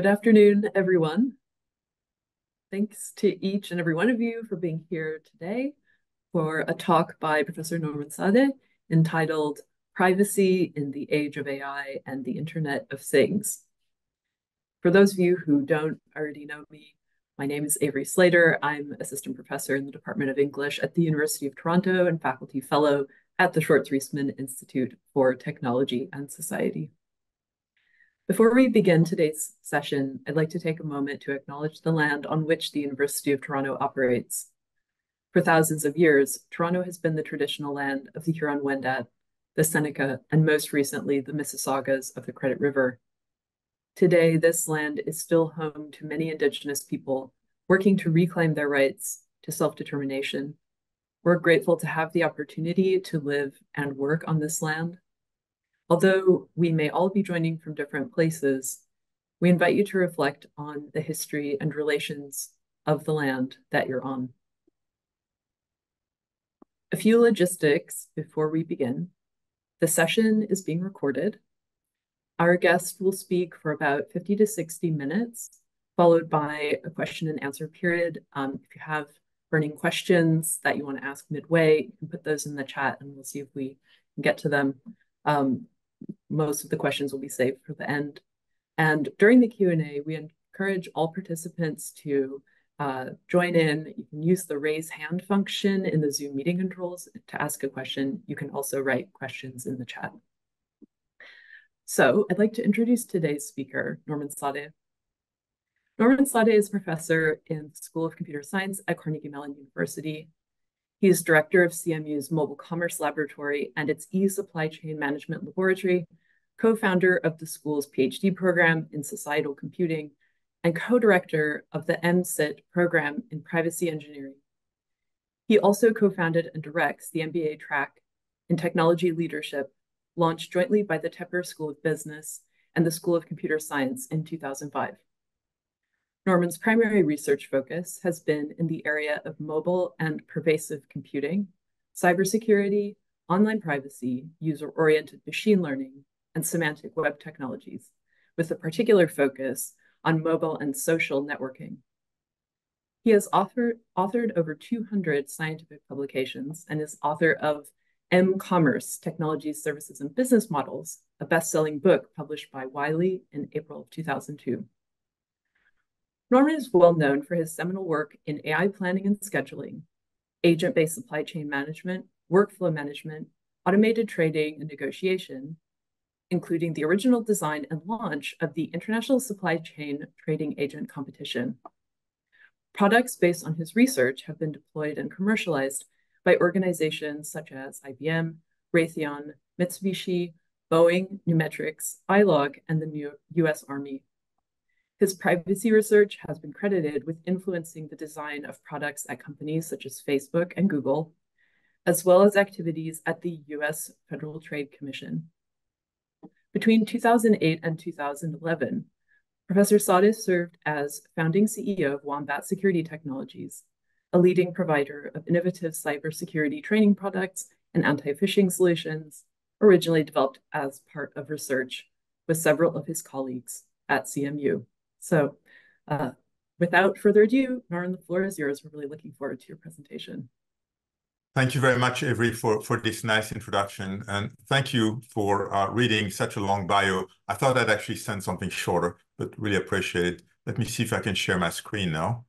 Good afternoon, everyone. Thanks to each and every one of you for being here today for a talk by Professor Norman Sadeh entitled Privacy in the Age of AI and the Internet of Things. For those of you who don't already know me, my name is Avery Slater. I'm assistant professor in the Department of English at the University of Toronto and faculty fellow at the Schwartz Reisman Institute for Technology and Society. Before we begin today's session, I'd like to take a moment to acknowledge the land on which the University of Toronto operates. For thousands of years, Toronto has been the traditional land of the Huron-Wendat, the Seneca, and most recently, the Mississaugas of the Credit River. Today, this land is still home to many Indigenous people working to reclaim their rights to self-determination. We're grateful to have the opportunity to live and work on this land Although we may all be joining from different places, we invite you to reflect on the history and relations of the land that you're on. A few logistics before we begin. The session is being recorded. Our guest will speak for about 50 to 60 minutes, followed by a question and answer period. Um, if you have burning questions that you want to ask midway, you can put those in the chat and we'll see if we can get to them. Um, most of the questions will be saved for the end. And during the Q&A, we encourage all participants to uh, join in. You can use the raise hand function in the Zoom meeting controls to ask a question. You can also write questions in the chat. So I'd like to introduce today's speaker, Norman Sadeh. Norman Sadeh is professor in the School of Computer Science at Carnegie Mellon University. He is director of CMU's Mobile Commerce Laboratory and its e-supply chain management laboratory, co-founder of the school's PhD program in societal computing, and co-director of the MSIT program in privacy engineering. He also co-founded and directs the MBA track in technology leadership, launched jointly by the Tepper School of Business and the School of Computer Science in 2005. Norman's primary research focus has been in the area of mobile and pervasive computing, cybersecurity, online privacy, user-oriented machine learning, and semantic web technologies, with a particular focus on mobile and social networking. He has author, authored over 200 scientific publications and is author of M-Commerce, Technologies, Services, and Business Models, a best-selling book published by Wiley in April of 2002. Norman is well known for his seminal work in AI planning and scheduling, agent-based supply chain management, workflow management, automated trading and negotiation, including the original design and launch of the International Supply Chain Trading Agent Competition. Products based on his research have been deployed and commercialized by organizations such as IBM, Raytheon, Mitsubishi, Boeing, Numetrics, iLog, and the US Army. His privacy research has been credited with influencing the design of products at companies such as Facebook and Google, as well as activities at the US Federal Trade Commission. Between 2008 and 2011, Professor Sadeh served as founding CEO of Wombat Security Technologies, a leading provider of innovative cybersecurity training products and anti-phishing solutions, originally developed as part of research with several of his colleagues at CMU. So uh, without further ado, Norman, the floor is yours. We're really looking forward to your presentation. Thank you very much, Avery, for, for this nice introduction. And thank you for uh, reading such a long bio. I thought I'd actually send something shorter, but really appreciate it. Let me see if I can share my screen now.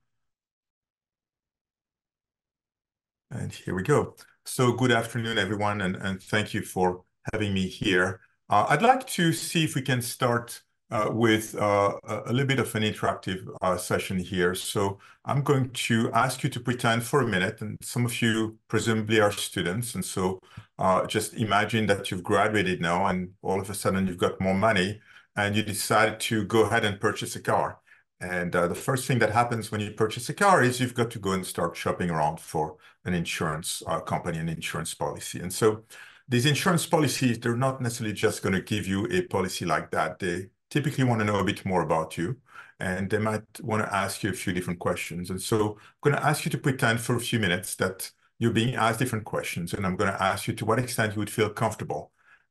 And here we go. So good afternoon, everyone, and, and thank you for having me here. Uh, I'd like to see if we can start uh, with uh, a little bit of an interactive uh, session here. So I'm going to ask you to pretend for a minute, and some of you presumably are students, and so uh, just imagine that you've graduated now, and all of a sudden you've got more money, and you decide to go ahead and purchase a car. And uh, the first thing that happens when you purchase a car is you've got to go and start shopping around for an insurance uh, company, an insurance policy. And so these insurance policies, they're not necessarily just going to give you a policy like that. They typically want to know a bit more about you and they might want to ask you a few different questions. And so I'm going to ask you to pretend for a few minutes that you're being asked different questions. And I'm going to ask you to what extent you would feel comfortable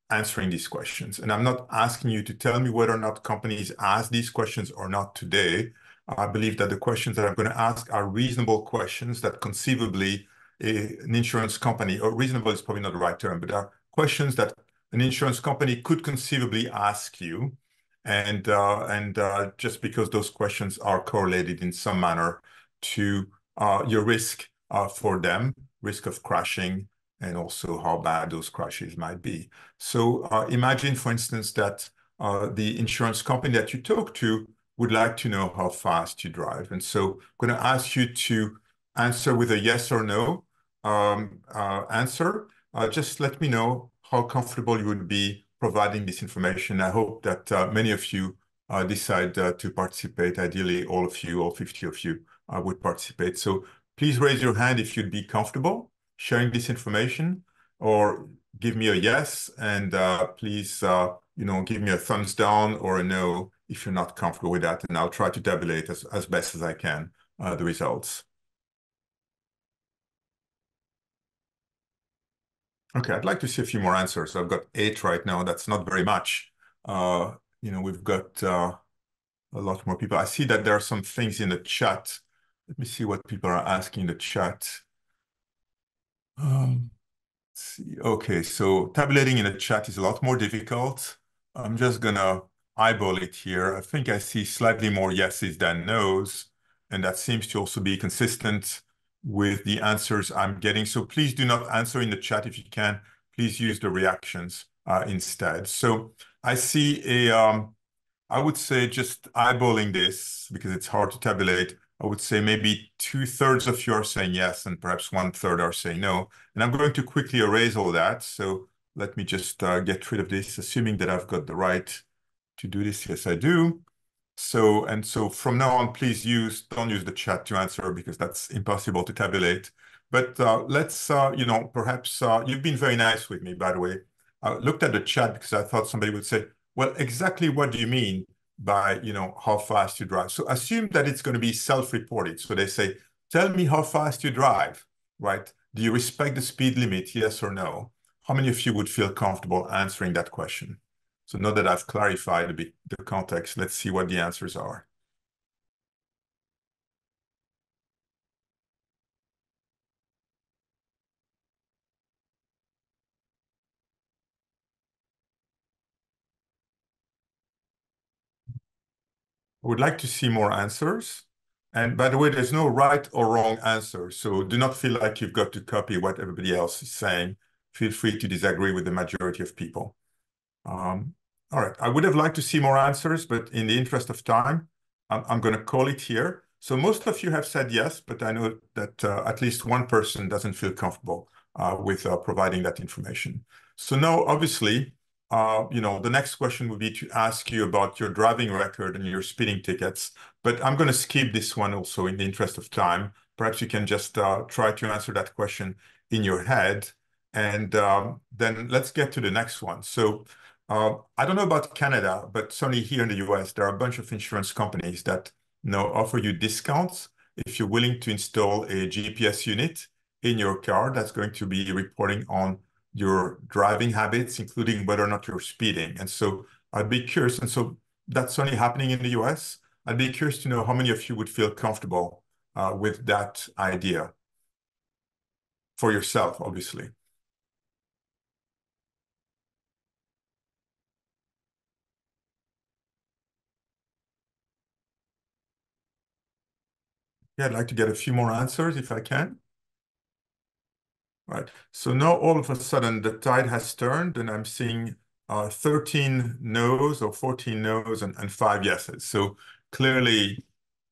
answering these questions. And I'm not asking you to tell me whether or not companies ask these questions or not today. I believe that the questions that I'm going to ask are reasonable questions that conceivably a, an insurance company, or reasonable is probably not the right term, but are questions that an insurance company could conceivably ask you. And, uh, and uh, just because those questions are correlated in some manner to uh, your risk uh, for them, risk of crashing, and also how bad those crashes might be. So uh, imagine, for instance, that uh, the insurance company that you talk to would like to know how fast you drive. And so I'm going to ask you to answer with a yes or no um, answer. Just let me know how comfortable you would be providing this information. I hope that uh, many of you uh, decide uh, to participate. Ideally, all of you, all 50 of you uh, would participate. So please raise your hand if you'd be comfortable sharing this information or give me a yes and please you know, give me a thumbs down or a no if you're not comfortable with that, and I'll try to tabulate as, as best as I can uh, the results. Okay, I'd like to see a few more answers. I've got eight right now. That's not very much. Uh, you know, we've got uh, a lot more people. I see that there are some things in the chat. Let me see what people are asking in the chat. Um, see. Okay, so tabulating in the chat is a lot more difficult. I'm just gonna eyeball it here. I think I see slightly more yeses than nos, and that seems to also be consistent with the answers I'm getting. So please do not answer in the chat if you can. Please use the reactions uh, instead. So I see a, um, I would say just eyeballing this, because it's hard to tabulate, I would say maybe two-thirds of you are saying yes, and perhaps one-third are saying no. And I'm going to quickly erase all that. So let me just uh, get rid of this, assuming that I've got the right to do this. Yes, I do. So, and so from now on, please use, don't use the chat to answer because that's impossible to tabulate. But uh, let's, uh, you know, perhaps uh, you've been very nice with me, by the way. I looked at the chat because I thought somebody would say, well, exactly what do you mean by, you know, how fast you drive? So assume that it's going to be self-reported. So they say, tell me how fast you drive, right? Do you respect the speed limit, yes or no? How many of you would feel comfortable answering that question? So now that I've clarified bit the context, let's see what the answers are. I would like to see more answers. And by the way, there's no right or wrong answer. So do not feel like you've got to copy what everybody else is saying. Feel free to disagree with the majority of people. Um, all right, I would have liked to see more answers, but in the interest of time, I'm, I'm going to call it here. So most of you have said yes, but I know that uh, at least one person doesn't feel comfortable uh, with uh, providing that information. So now, obviously, uh, you know, the next question would be to ask you about your driving record and your speeding tickets, but I'm going to skip this one also in the interest of time. Perhaps you can just uh, try to answer that question in your head. And um, then let's get to the next one. So uh, I don't know about Canada, but certainly here in the US, there are a bunch of insurance companies that you know, offer you discounts if you're willing to install a GPS unit in your car that's going to be reporting on your driving habits, including whether or not you're speeding. And so I'd be curious, and so that's only happening in the US. I'd be curious to know how many of you would feel comfortable uh, with that idea for yourself, obviously. Yeah, I'd like to get a few more answers if I can. Right. So now all of a sudden the tide has turned and I'm seeing uh, 13 no's or 14 no's and, and five yeses. So clearly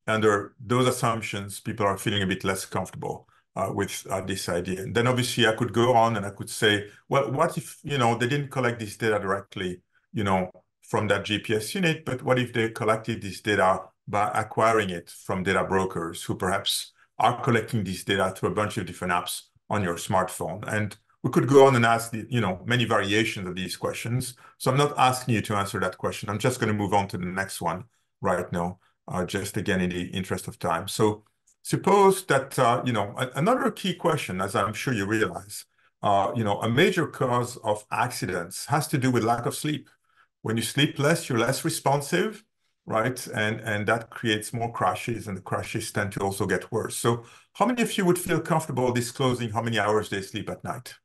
under those assumptions, people are feeling a bit less comfortable uh, with uh, this idea. And then obviously I could go on and I could say, well, what if, you know, they didn't collect this data directly, you know, from that GPS unit, but what if they collected this data by acquiring it from data brokers who perhaps are collecting this data through a bunch of different apps on your smartphone. And we could go on and ask you know, many variations of these questions. So I'm not asking you to answer that question. I'm just going to move on to the next one right now, uh, just again in the interest of time. So suppose that, uh, you know, another key question, as I'm sure you realize, uh, you know, a major cause of accidents has to do with lack of sleep. When you sleep less, you're less responsive, right? And, and that creates more crashes, and the crashes tend to also get worse. So how many of you would feel comfortable disclosing how many hours they sleep at night?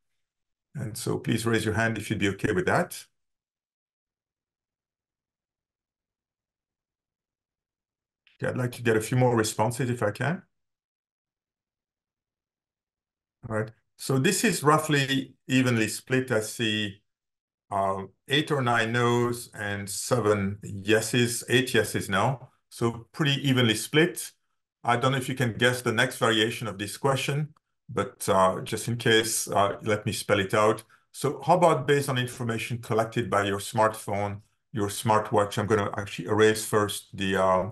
And so please raise your hand if you'd be okay with that. Okay, I'd like to get a few more responses if I can. All right. So this is roughly evenly split. I see um, eight or nine no's and seven yeses, eight yeses now. So pretty evenly split. I don't know if you can guess the next variation of this question, but uh, just in case, uh, let me spell it out. So how about based on information collected by your smartphone, your smartwatch? I'm going to actually erase first the uh,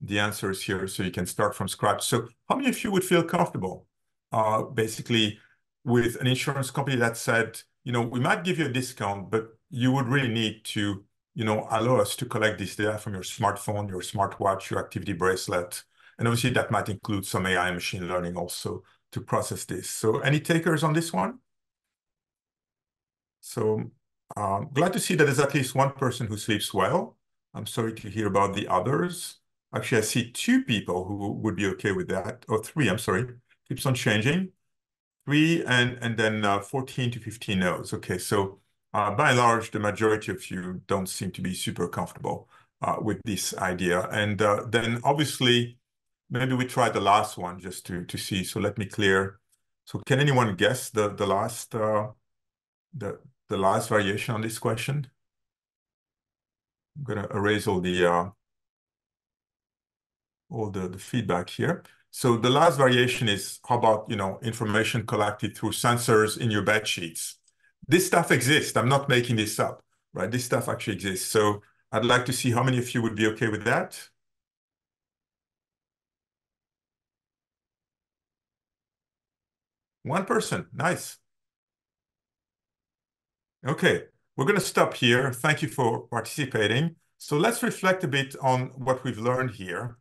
the answers here so you can start from scratch. So how many of you would feel comfortable uh, basically with an insurance company that said, you know, we might give you a discount, but you would really need to, you know, allow us to collect this data from your smartphone, your smartwatch, your activity bracelet. And obviously that might include some AI machine learning also to process this. So any takers on this one? So um, glad to see that there's at least one person who sleeps well. I'm sorry to hear about the others. Actually, I see two people who would be okay with that, or three, I'm sorry. Keeps on changing. Three and, and then uh, 14 to 15 nodes. Okay, so uh, by and large, the majority of you don't seem to be super comfortable uh, with this idea. And uh, then obviously, maybe we try the last one just to, to see. So let me clear. So can anyone guess the, the last uh, the, the last variation on this question? I'm gonna erase all the uh, all the, the feedback here. So the last variation is how about, you know, information collected through sensors in your bed sheets. This stuff exists. I'm not making this up, right? This stuff actually exists. So I'd like to see how many of you would be okay with that. One person, nice. Okay, we're going to stop here. Thank you for participating. So let's reflect a bit on what we've learned here.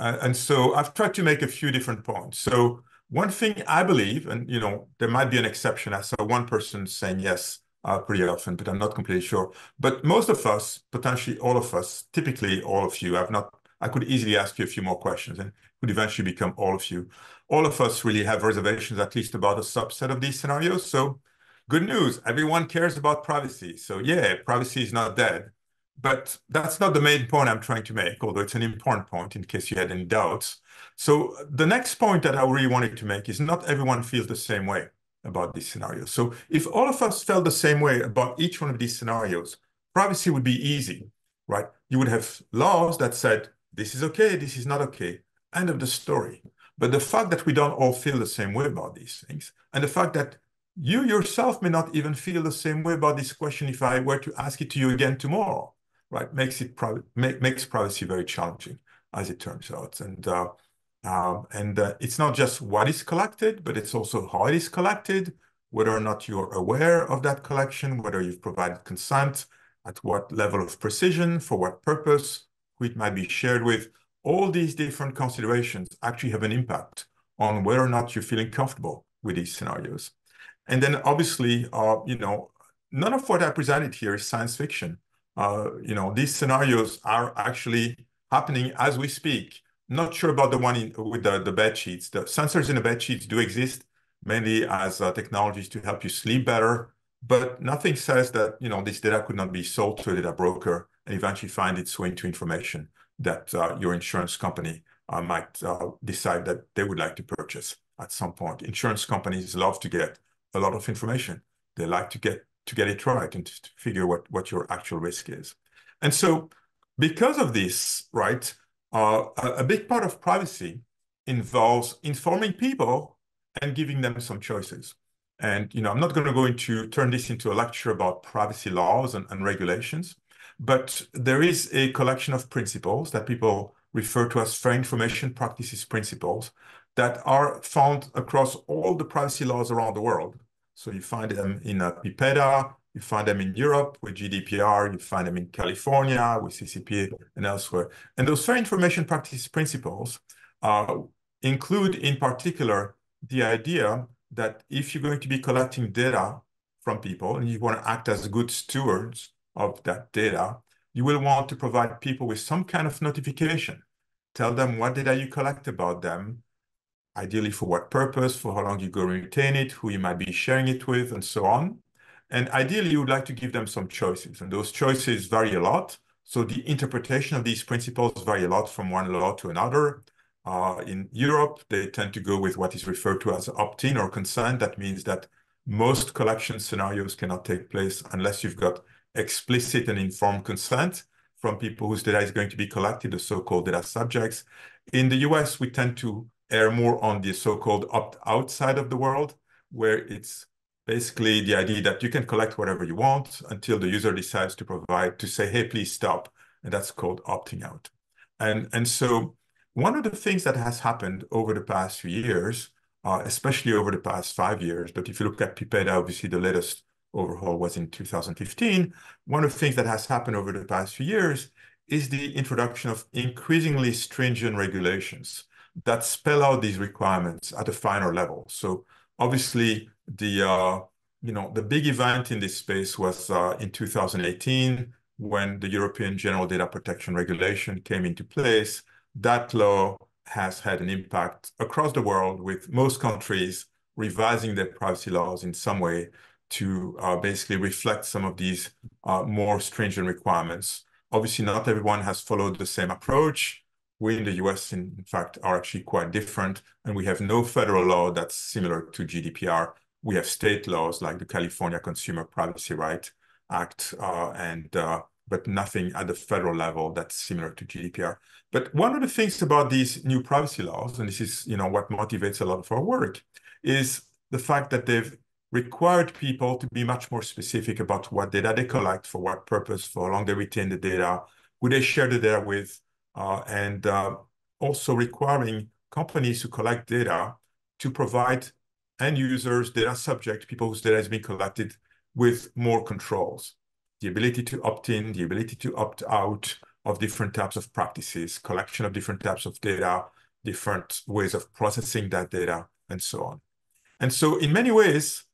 Uh, and so I've tried to make a few different points. So one thing I believe, and you know, there might be an exception. I saw one person saying yes uh, pretty often, but I'm not completely sure. But most of us, potentially all of us, typically all of you, I've not. I could easily ask you a few more questions, and could eventually become all of you. All of us really have reservations, at least about a subset of these scenarios. So, good news: everyone cares about privacy. So yeah, privacy is not dead. But that's not the main point I'm trying to make, although it's an important point in case you had any doubts. So the next point that I really wanted to make is not everyone feels the same way about these scenarios. So if all of us felt the same way about each one of these scenarios, privacy would be easy, right? You would have laws that said, this is okay, this is not okay, end of the story. But the fact that we don't all feel the same way about these things, and the fact that you yourself may not even feel the same way about this question if I were to ask it to you again tomorrow, right? Makes it make, makes privacy very challenging, as it turns out. And uh, um, and uh, it's not just what is collected, but it's also how it is collected, whether or not you're aware of that collection, whether you've provided consent, at what level of precision, for what purpose, who it might be shared with. All these different considerations actually have an impact on whether or not you're feeling comfortable with these scenarios. And then obviously, uh, you know, none of what I presented here is science fiction. Uh, you know, these scenarios are actually happening as we speak. Not sure about the one in, with the, the bed sheets. The sensors in the bed sheets do exist mainly as uh, technologies to help you sleep better, but nothing says that, you know, this data could not be sold to a data broker and eventually find its way into information that uh, your insurance company uh, might uh, decide that they would like to purchase at some point. Insurance companies love to get a lot of information. They like to get to get it right and to figure what, what your actual risk is. And so because of this, right, uh, a, big part of privacy involves informing people and giving them some choices. And you know, I'm not going to go into turn this into a lecture about privacy laws and, and regulations, but there is a collection of principles that people refer to as fair information practices principles that are found across all the privacy laws around the world. So you find them in uh, you find them in Europe with GDPR, you find them in California with CCPA and elsewhere. And those fair information practice principles uh, include in particular the idea that if you're going to be collecting data from people and you want to act as good stewards of that data, you will want to provide people with some kind of notification. Tell them what data you collect about them, ideally for what purpose, for how long you're going to retain it, who you might be sharing it with, and so on. And ideally, you would like to give them some choices, and those choices vary a lot. So the interpretation of these principles vary a lot from one law to another. Uh, in Europe, they tend to go with what is referred to as opt-in or consent. That means that most collection scenarios cannot take place unless you've got explicit and informed consent from people whose data is going to be collected, the so-called data subjects. In the US, we tend to err more on the so-called opt-out side of the world, where it's basically the idea that you can collect whatever you want until the user decides to provide, to say, hey, please stop. And that's called opting out. And, and so one of the things that has happened over the past few years, uh, especially over the past five years, but if you look at PIPEDA, obviously the latest overhaul was in 2015. One of the things that has happened over the past few years is the introduction of increasingly stringent regulations that spell out these requirements at a finer level. So obviously, the uh, you know the big event in this space was uh, in 2018 when the European General Data Protection Regulation came into place. That law has had an impact across the world, with most countries revising their privacy laws in some way to uh, basically reflect some of these uh, more stringent requirements. Obviously, not everyone has followed the same approach. We in the US, in, fact, are actually quite different, and we have no federal law that's similar to GDPR. We have state laws like the California Consumer Privacy Right Act, uh, and uh, but nothing at the federal level that's similar to GDPR. But one of the things about these new privacy laws, and this is you know what motivates a lot of our work, is the fact that they've required people to be much more specific about what data they collect, for what purpose, for how long they retain the data, who they share the data with, and uh, also requiring companies to collect data to provide end users, data subject, people whose data has been collected with more controls. The ability to opt in, the ability to opt out of different types of practices, collection of different types of data, different ways of processing that data, and so on. And so in many ways,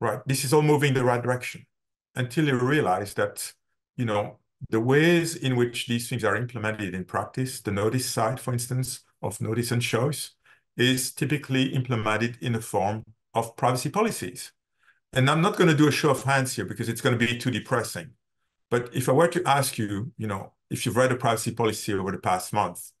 right, this is all moving the right direction until you realize that, you know, the ways in which these things are implemented in practice, the notice side, for instance, of notice and choice, is typically implemented in the form of privacy policies. And I'm not going to do a show of hands here because it's going to be too depressing. But if I were to ask you, you know, if you've read a privacy policy over the past month,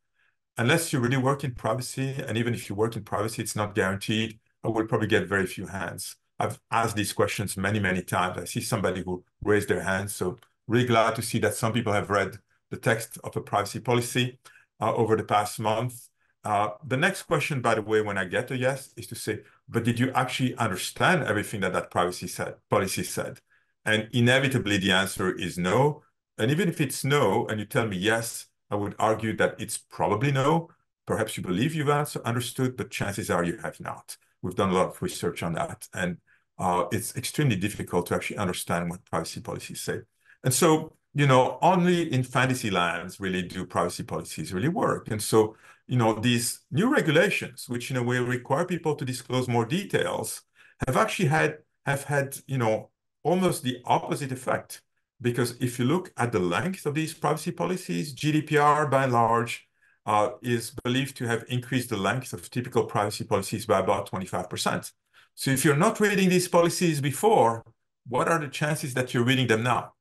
unless you really work in privacy, and even if you work in privacy, it's not guaranteed, I will probably get very few hands. I've asked these questions many, many times. I see somebody who raised their hand. So really glad to see that some people have read the text of a privacy policy uh, over the past month. Uh, the next question, by the way, when I get a yes, is to say, but did you actually understand everything that that privacy said, policy said? And inevitably, the answer is no. And even if it's no, and you tell me yes, I would argue that it's probably no. Perhaps you believe you've answer, understood, but chances are you have not. We've done a lot of research on that. And uh, it's extremely difficult to actually understand what privacy policies say. And so, you know, only in fantasy lands really do privacy policies really work. And so, you know, these new regulations, which in a way require people to disclose more details, have actually had have had, you know, almost the opposite effect. Because if you look at the length of these privacy policies, GDPR by and large uh, is believed to have increased the length of typical privacy policies by about 25%. So if you're not reading these policies before, what are the chances that you're reading them now,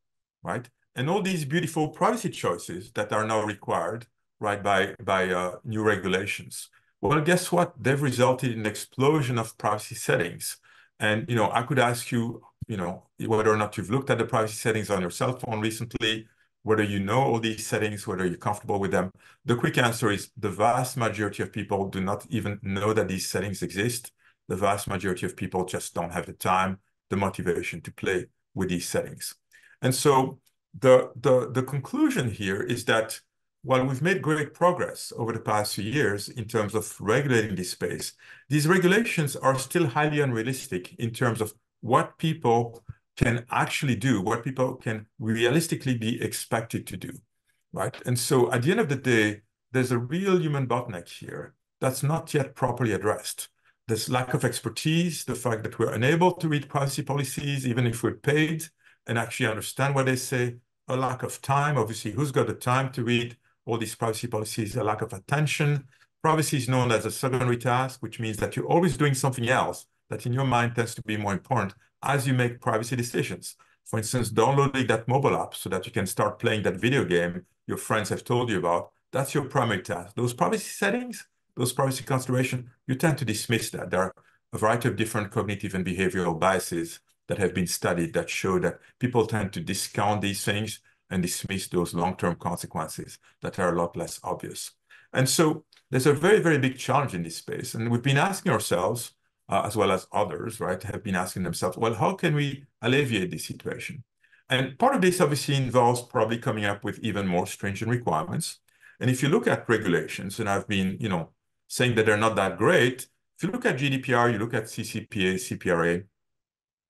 right? And all these beautiful privacy choices that are now required, right, by, by uh, new regulations. Well, guess what? They've resulted in an explosion of privacy settings. And, you know, I could ask you, you know, whether or not you've looked at the privacy settings on your cell phone recently, whether you know all these settings, whether you're comfortable with them. The quick answer is the vast majority of people do not even know that these settings exist the vast majority of people just don't have the time, the motivation to play with these settings. And so the, the, the conclusion here is that while we've made great progress over the past few years in terms of regulating this space, these regulations are still highly unrealistic in terms of what people can actually do, what people can realistically be expected to do, right? And so at the end of the day, there's a real human bottleneck here that's not yet properly addressed. this lack of expertise, the fact that we're unable to read privacy policies, even if we're paid, and actually understand what they say, a lack of time. Obviously, who's got the time to read all these privacy policies? A lack of attention. Privacy is known as a secondary task, which means that you're always doing something else that in your mind tends to be more important as you make privacy decisions. For instance, downloading that mobile app so that you can start playing that video game your friends have told you about, that's your primary task. Those privacy settings, those privacy considerations, you tend to dismiss that. There are a variety of different cognitive and behavioral biases that have been studied that show that people tend to discount these things and dismiss those long-term consequences that are a lot less obvious. And so there's a very, very big challenge in this space. And we've been asking ourselves, uh, as well as others, right, have been asking themselves, well, how can we alleviate this situation? And part of this obviously involves probably coming up with even more stringent requirements. And if you look at regulations, and I've been, you know, saying that they're not that great, if you look at GDPR, you look at CCPA, CPRA,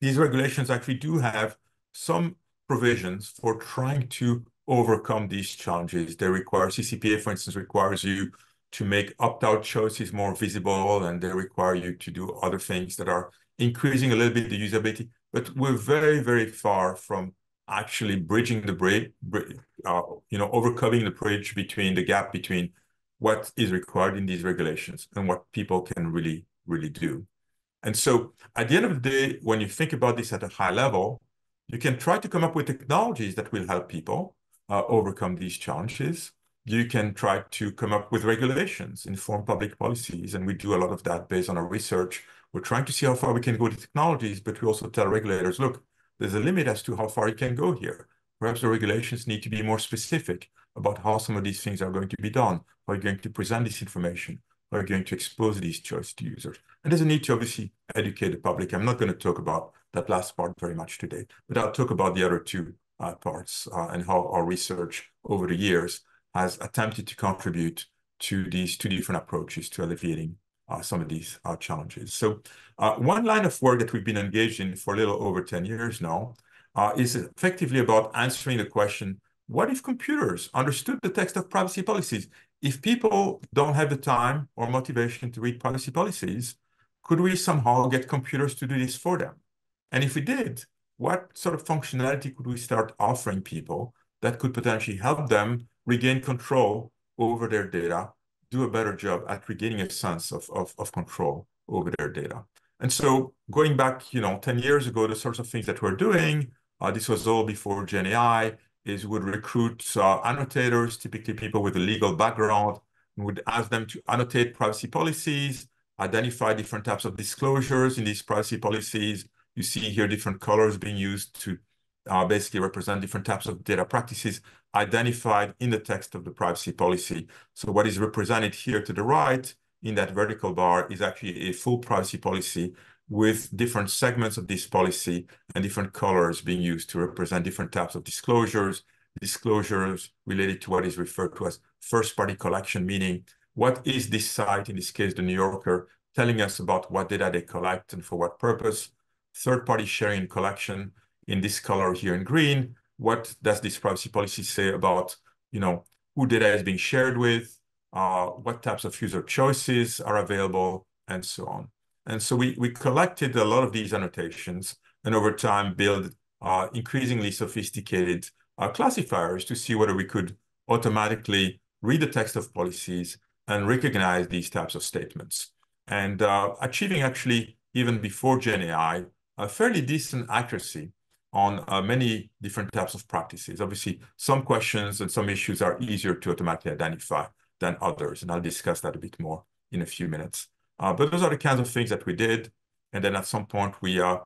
these regulations actually do have some provisions for trying to overcome these challenges. They require, CCPA, for instance, requires you to make opt-out choices more visible, and they require you to do other things that are increasing a little bit the usability. But we're very, very far from actually bridging the bridge, uh, you know, overcoming the bridge between the gap between what is required in these regulations and what people can really, really do. And so at the end of the day, when you think about this at a high level, you can try to come up with technologies that will help people uh, overcome these challenges. You can try to come up with regulations, inform public policies, and we do a lot of that based on our research. We're trying to see how far we can go with technologies, but we also tell regulators, look, there's a limit as to how far you can go here. Perhaps the regulations need to be more specific about how some of these things are going to be done, how you're going to present this information, you're going to expose these choices to users. And there's a need to obviously educate the public. I'm not going to talk about that last part very much today, but I'll talk about the other two uh, parts uh, and how our research over the years has attempted to contribute to these two different approaches to alleviating uh, some of these uh, challenges. So uh, one line of work that we've been engaged in for a little over 10 years now uh, is effectively about answering the question, what if computers understood the text of privacy policies? If people don't have the time or motivation to read policy policies, could we somehow get computers to do this for them? And if we did, what sort of functionality could we start offering people that could potentially help them regain control over their data do a better job at regaining a sense of, of, of control over their data. And so going back, you know, 10 years ago, the sorts of things that we're doing, uh, this was all before Gen AI, is would recruit uh, annotators, typically people with a legal background, and would ask them to annotate privacy policies, identify different types of disclosures in these privacy policies. You see here different colors being used to uh, basically represent different types of data practices identified in the text of the privacy policy. So what is represented here to the right in that vertical bar is actually a full privacy policy with different segments of this policy and different colors being used to represent different types of disclosures, disclosures related to what is referred to as first-party collection, meaning what is this site, in this case, the New Yorker, telling us about what data they collect and for what purpose, third-party sharing collection, in this color here in green, what does this privacy policy say about, you know, who data is being shared with, uh, what types of user choices are available, and so on. And so we, we collected a lot of these annotations and over time build uh, increasingly sophisticated uh, classifiers to see whether we could automatically read the text of policies and recognize these types of statements. And uh, achieving actually, even before Gen AI, a fairly decent accuracy on uh, many different types of practices. Obviously, some questions and some issues are easier to automatically identify than others, and I'll discuss that a bit more in a few minutes. Uh, but those are the kinds of things that we did. And then at some point, we uh,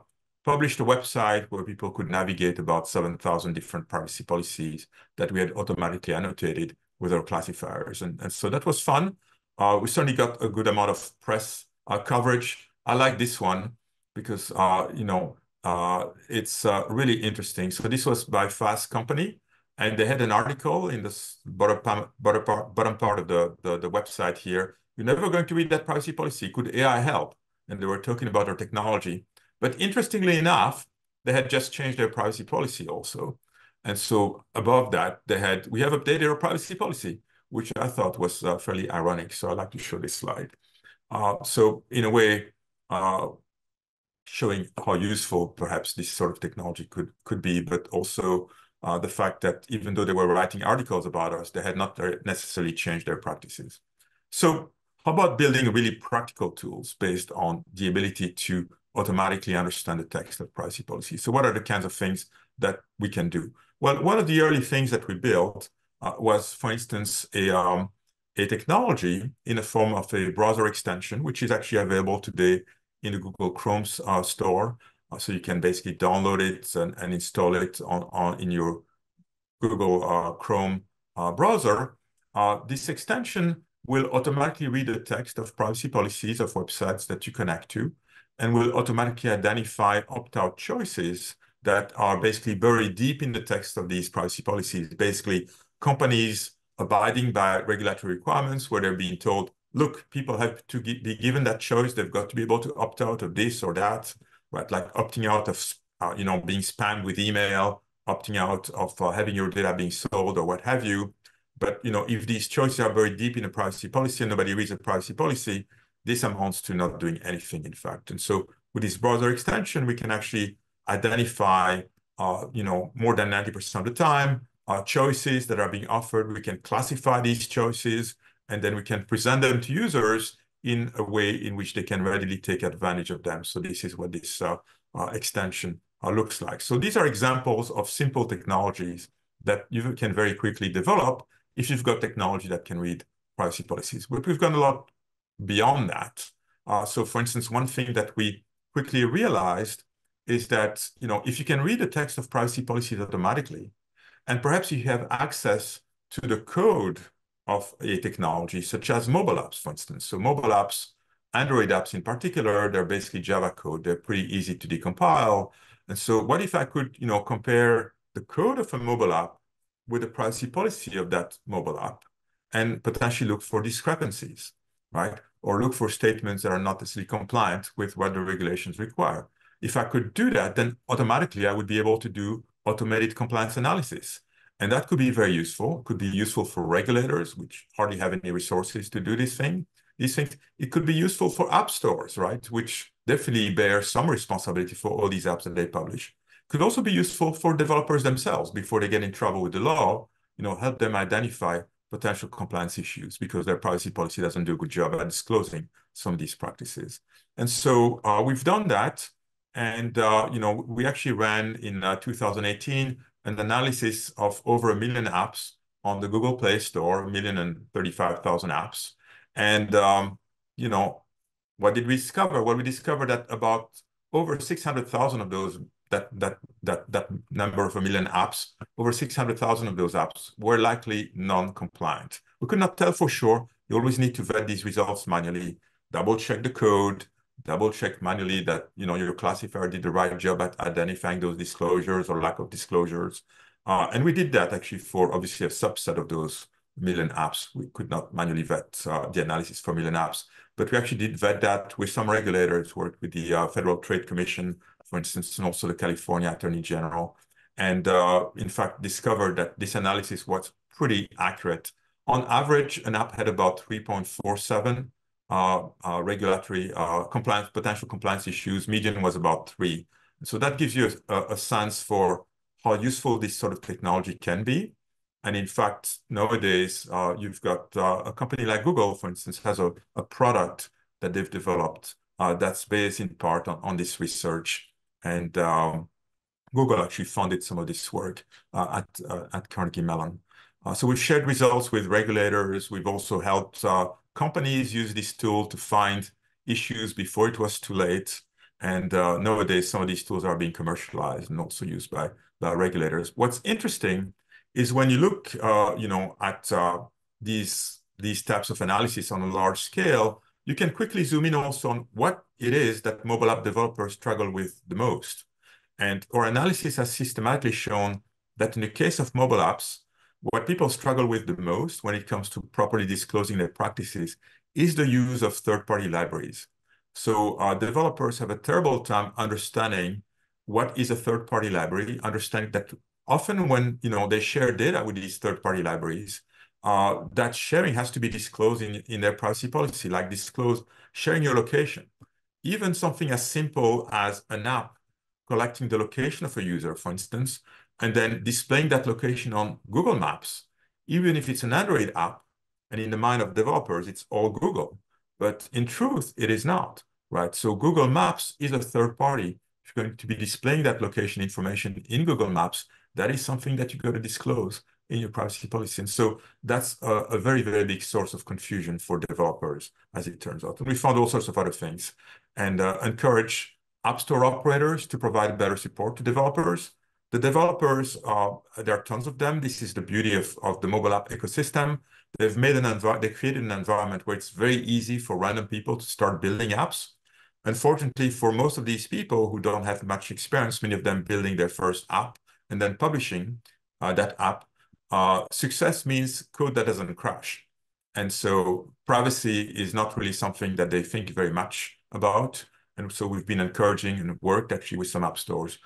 published a website where people could navigate about 7,000 different privacy policies that we had automatically annotated with our classifiers. And, and so that was fun. Uh, we certainly got a good amount of press uh, coverage. I like this one because, uh, you know, uh, it's really interesting. So this was by Fast Company, and they had an article in the bottom, bottom, part, bottom part of the, the, the website here. You're never going to read that privacy policy. Could AI help? And they were talking about our technology. But interestingly enough, they had just changed their privacy policy also. And so above that, they had, we have updated our privacy policy, which I thought was uh, fairly ironic. So I'd like to show this slide. Uh, so in a way, uh, showing how useful perhaps this sort of technology could could be, but also uh, the fact that even though they were writing articles about us, they had not necessarily changed their practices. So how about building really practical tools based on the ability to automatically understand the text of privacy policy? So what are the kinds of things that we can do? Well, one of the early things that we built uh, was, for instance, a, um, a technology in the form of a browser extension, which is actually available today in the Google Chrome's uh, store. Uh, so you can basically download it and, and install it on, on in your Google uh, Chrome uh, browser. Uh, this extension will automatically read the text of privacy policies of websites that you connect to and will automatically identify opt-out choices that are basically buried deep in the text of these privacy policies. Basically, companies abiding by regulatory requirements where they're being told, look, people have to be given that choice. They've got to be able to opt out of this or that, right? Like opting out of, uh, you know, being spammed with email, opting out of uh, having your data being sold or what have you. But, you know, if these choices are very deep in a privacy policy and nobody reads a privacy policy, this amounts to not doing anything, in fact. And so with this browser extension, we can actually identify, uh, you know, more than 90% of the time, uh, choices that are being offered. We can classify these choices, and then we can present them to users in a way in which they can readily take advantage of them. So this is what this uh, uh, extension uh, looks like. So these are examples of simple technologies that you can very quickly develop if you've got technology that can read privacy policies. But we've gone a lot beyond that. Uh, so for instance, one thing that we quickly realized is that, you know, if you can read the text of privacy policies automatically, and perhaps you have access to the code of a technology, such as mobile apps, for instance. So mobile apps, Android apps in particular, they're basically Java code. They're pretty easy to decompile. And so what if I could, you know, compare the code of a mobile app with the privacy policy of that mobile app and potentially look for discrepancies, right? Or look for statements that are not necessarily compliant with what the regulations require. If I could do that, then automatically I would be able to do automated compliance analysis. And that could be very useful. Could be useful for regulators, which hardly have any resources to do this thing. These things. It could be useful for app stores, right? Which definitely bear some responsibility for all these apps that they publish. Could also be useful for developers themselves before they get in trouble with the law. You know, help them identify potential compliance issues because their privacy policy doesn't do a good job at disclosing some of these practices. And so uh, we've done that. And, uh, you know, we actually ran in uh, 2018 an analysis of over a million apps on the Google Play Store, a million and 35,000 apps. And, um, you know, what did we discover? Well, we discovered that about over 600,000 of those, that, that, that, that number of a million apps, over 600,000 of those apps were likely non-compliant. We could not tell for sure. You always need to vet these results manually, double check the code, double check manually that you know your classifier did the right job at identifying those disclosures or lack of disclosures. Uh, and we did that actually for obviously a subset of those million apps. We could not manually vet uh, the analysis for million apps, but we actually did vet that with some regulators, worked with the uh, Federal Trade Commission, for instance, and also the California Attorney General. And uh, in fact, discovered that this analysis was pretty accurate. On average, an app had about 3.47 uh, uh, regulatory uh, compliance, potential compliance issues. Median was about three. So that gives you a, a sense for how useful this sort of technology can be. And in fact, nowadays, uh, you've got uh, a company like Google, for instance, has a, a product that they've developed that's based in part on, on this research. And um, Google actually funded some of this work at, at Carnegie Mellon. so we've shared results with regulators. We've also helped companies use this tool to find issues before it was too late. And uh, nowadays, some of these tools are being commercialized and also used by, regulators. What's interesting is when you look, uh, you know, at uh, these these types of analysis on a large scale, you can quickly zoom in also on what it is that mobile app developers struggle with the most. And our analysis has systematically shown that in the case of mobile apps, what people struggle with the most when it comes to properly disclosing their practices is the use of third-party libraries. So uh, developers have a terrible time understanding what is a third-party library, understanding that often when you know they share data with these third-party libraries, uh, that sharing has to be disclosed in, in their privacy policy, like disclose sharing your location. even something as simple as an app collecting the location of a user, for instance, and then displaying that location on Google Maps, even if it's an Android app, and in the mind of developers, it's all Google. But in truth, it is not, right? So Google Maps is a third party. If you're going to be displaying that location information in Google Maps, that is something that you've got to disclose in your privacy policy. And so that's a, a, very, very big source of confusion for developers, as it turns out. And we found all sorts of other things and uh, encourage App Store operators to provide better support to developers. The developers, uh, there are tons of them. This is the beauty of, of the mobile app ecosystem. They've made an environment, they created an environment where it's very easy for random people to start building apps. Unfortunately, for most of these people who don't have much experience, many of them building their first app and then publishing uh, that app, uh, success means code that doesn't crash. And so privacy is not really something that they think very much about. And so we've been encouraging and worked actually with some app stores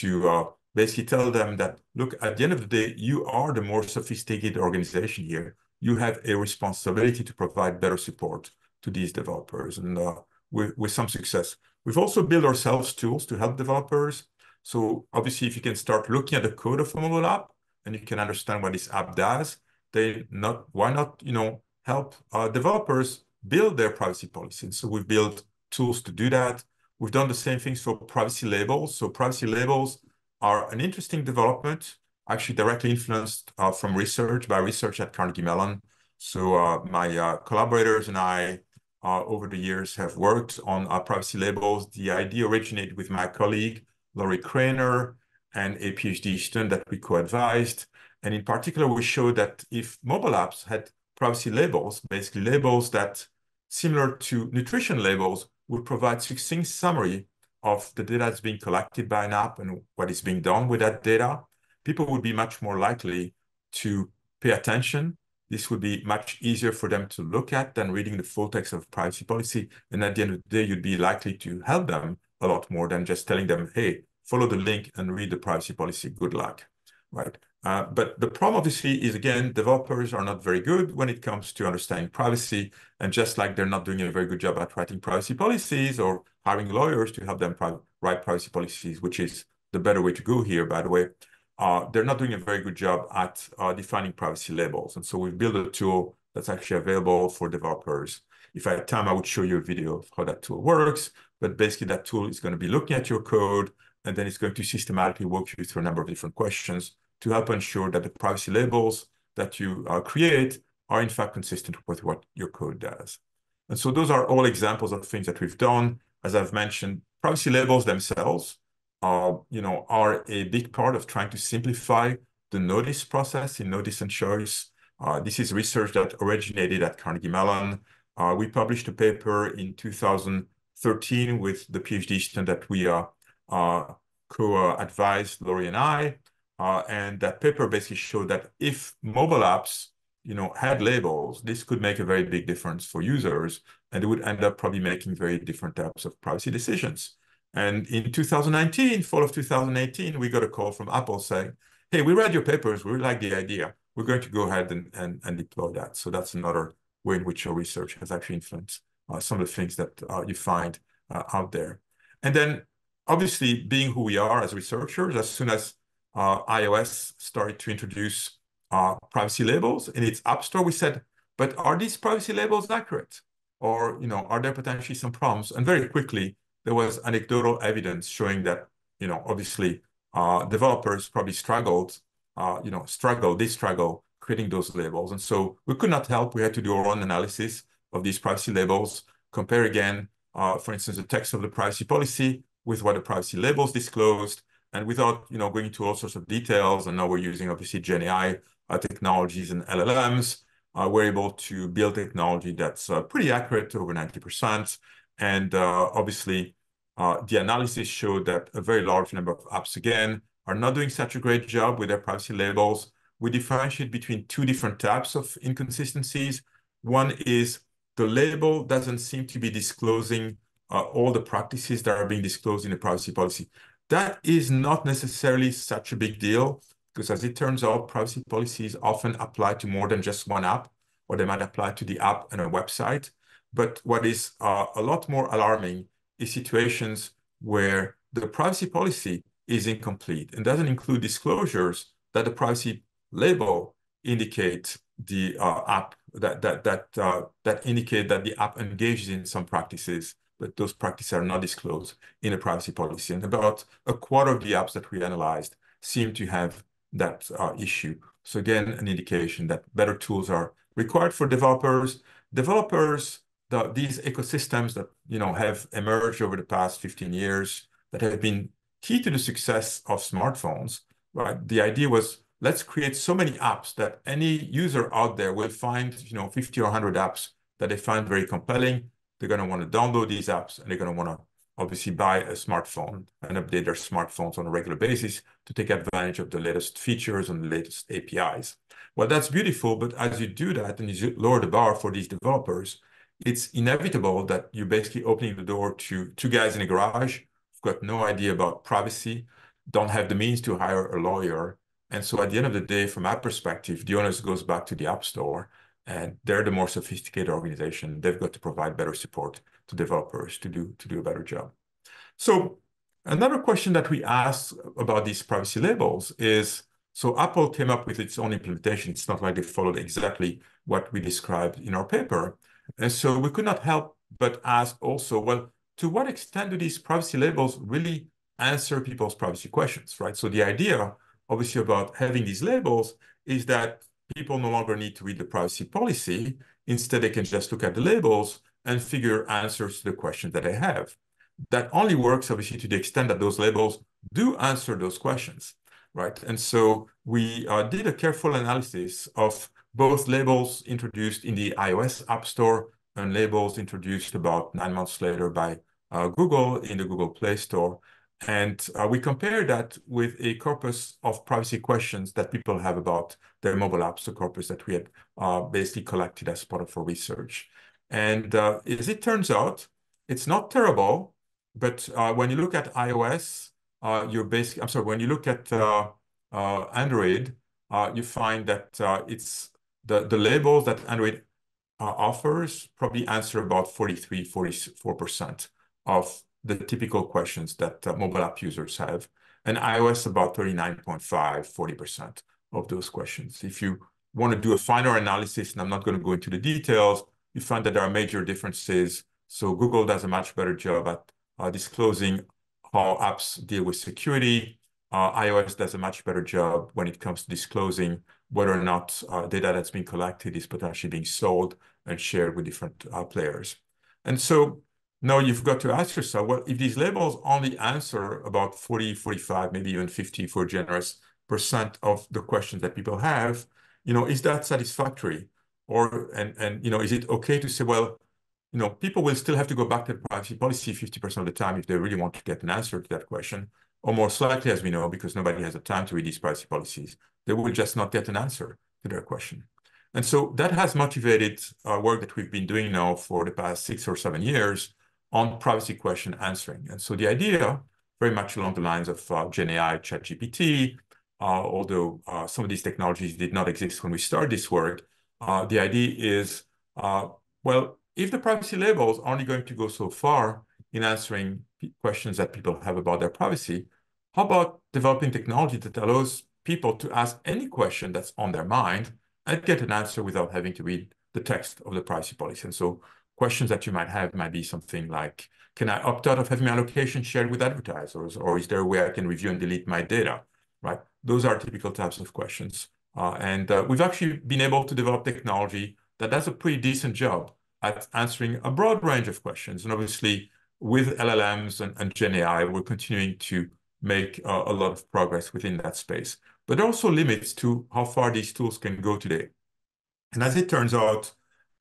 to uh, basically tell them that, look, at the end of the day, you are the more sophisticated organization here. You have a responsibility to provide better support to these developers and uh, with, with some success. We've also built ourselves tools to help developers. So obviously, if you can start looking at the code of a mobile app and you can understand what this app does, they not why not you know help uh, developers build their privacy policy. And so we've built tools to do that. We've done the same things for privacy labels. So privacy labels are an interesting development, actually directly influenced uh, from research by research at Carnegie Mellon. So uh, my uh, collaborators and I uh, over the years have worked on uh, privacy labels. The idea originated with my colleague, Lorrie Cranor, and a PhD student that we co-advised. And in particular, we showed that if mobile apps had privacy labels, basically labels that similar to nutrition labels would provide succinct summary of the data that's being collected by an app and what is being done with that data, people would be much more likely to pay attention. This would be much easier for them to look at than reading the full text of privacy policy. And at the end of the day, you'd be likely to help them a lot more than just telling them, hey, follow the link and read the privacy policy. Good luck, right? Uh, but the problem obviously is, again, developers are not very good when it comes to understanding privacy. And just like they're not doing a very good job at writing privacy policies or hiring lawyers to help them write privacy policies, which is the better way to go here, by the way, uh, they're not doing a very good job at uh, defining privacy labels. And so we've built a tool that's actually available for developers. If I had time, I would show you a video of how that tool works. But basically, that tool is going to be looking at your code, and then it's going to systematically walk you through a number of different questions to help ensure that the privacy labels that you uh, create are in fact consistent with what your code does. And so those are all examples of things that we've done. As I've mentioned, privacy labels themselves are, you know, are a big part of trying to simplify the notice process in notice and choice. Uh, this is research that originated at Carnegie Mellon. Uh, we published a paper in 2013 with the PhD student that we uh, uh co-advised, Lorrie and I, uh, and that paper basically showed that if mobile apps, you know, had labels, this could make a very big difference for users, and it would end up probably making very different types of privacy decisions. And in 2019, fall of 2018, we got a call from Apple saying, hey, we read your papers, we like the idea. We're going to go ahead and, and, and deploy that. So that's another way in which your research has actually influenced uh, some of the things that uh, you find uh, out there. And then obviously being who we are as researchers, as soon as uh, iOS started to introduce uh, privacy labels in its app store, we said, but are these privacy labels accurate? Or, you know, are there potentially some problems? And very quickly, there was anecdotal evidence showing that, you know, obviously uh, developers probably struggled, uh, you know, struggle, they struggle creating those labels. And so we could not help. We had to do our own analysis of these privacy labels, compare again, uh, for instance, the text of the privacy policy with what the privacy labels disclosed, and without you know going into all sorts of details, and now we're using obviously Gen AI uh, technologies and LLMs, uh, we're able to build technology that's uh, pretty accurate, over 90%. And uh, obviously, uh, the analysis showed that a very large number of apps, again, are not doing such a great job with their privacy labels. We differentiate between two different types of inconsistencies. One is the label doesn't seem to be disclosing uh, all the practices that are being disclosed in the privacy policy. That is not necessarily such a big deal because as it turns out, privacy policies often apply to more than just one app, or they might apply to the app and a website. But what is uh, a lot more alarming is situations where the privacy policy is incomplete and doesn't include disclosures that the privacy label indicates the uh, app that that that uh, that indicate that the app engages in some practices, but those practices are not disclosed in a privacy policy. And about a quarter of the apps that we analyzed seem to have that uh, issue. So again, an indication that better tools are required for developers. Developers, the, these ecosystems that you know have emerged over the past 15 years that have been key to the success of smartphones. Right, the idea was let's create so many apps that any user out there will find, you know, 50 or 100 apps that they find very compelling. They're going to want to download these apps and they're going to want to obviously buy a smartphone and update their smartphones on a regular basis to take advantage of the latest features and the latest APIs. Well, that's beautiful, but as you do that and you lower the bar for these developers, it's inevitable that you're basically opening the door to two guys in a garage who've got no idea about privacy, don't have the means to hire a lawyer, and so at the end of the day, from our perspective, the onus goes back to the App Store, and they're the more sophisticated organization. They've got to provide better support to developers to do to do a better job. So another question that we ask about these privacy labels is, so Apple came up with its own implementation. It's not like they followed exactly what we described in our paper. And so we could not help but ask also, well, to what extent do these privacy labels really answer people's privacy questions, right? So the idea obviously about having these labels is that people no longer need to read the privacy policy. Instead, they can just look at the labels and figure answers to the questions that they have. That only works, obviously, to the extent that those labels do answer those questions, right? And so we uh, did a careful analysis of both labels introduced in the iOS App Store and labels introduced about nine months later by uh, Google in the Google Play Store. And uh, we compare that with a corpus of privacy questions that people have about their mobile apps, a corpus that we had uh, basically collected as part of our research. And uh, as it turns out, it's not terrible, but uh, when you look at iOS, uh, you're basically, I'm sorry, when you look at uh, Android, you find that it's the, the labels that Android offers probably answer about 43, 44% of the typical questions that uh, mobile app users have. And iOS about 39.5, 40% of those questions. If you want to do a finer analysis, and I'm not going to go into the details, you find that there are major differences. So Google does a much better job at uh, disclosing how apps deal with security. Uh, iOS does a much better job when it comes to disclosing whether or not uh, data that's being collected is potentially being sold and shared with different uh, players. And so now you've got to ask yourself, well, if these labels only answer about 40, 45, maybe even 50 for generous percent of the questions that people have, you know, is that satisfactory? Or, and, and, you know, is it okay to say, well, you know, people will still have to go back to the privacy policy 50% of the time if they really want to get an answer to that question. Or more likely, as we know, because nobody has the time to read these privacy policies, they will just not get an answer to their question. And so that has motivated our work that we've been doing now for the past six or seven years on privacy question answering. And so the idea, very much along the lines of uh, GenAI, ChatGPT, uh, although uh, some of these technologies did not exist when we started this work, uh, the idea is, uh, well, if the privacy labels are only going to go so far in answering questions that people have about their privacy, how about developing technology that allows people to ask any question that's on their mind and get an answer without having to read the text of the privacy policy? And so questions that you might have might be something like, can I opt out of having my location shared with advertisers? Or is there a way I can review and delete my data, right? Those are typical types of questions. Uh, and uh, we've actually been able to develop technology that does a pretty decent job at answering a broad range of questions. And obviously, with LLMs and, and Gen AI, we're continuing to make uh, a lot of progress within that space. But there are also limits to how far these tools can go today. And as it turns out,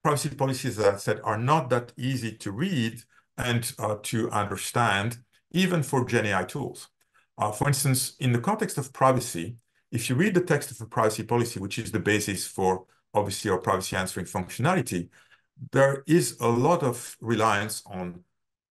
privacy policies, as I said, are not that easy to read and uh, to understand, even for GenAI tools. Uh, for instance, in the context of privacy, if you read the text of a privacy policy, which is the basis for obviously our privacy answering functionality, there is a lot of reliance on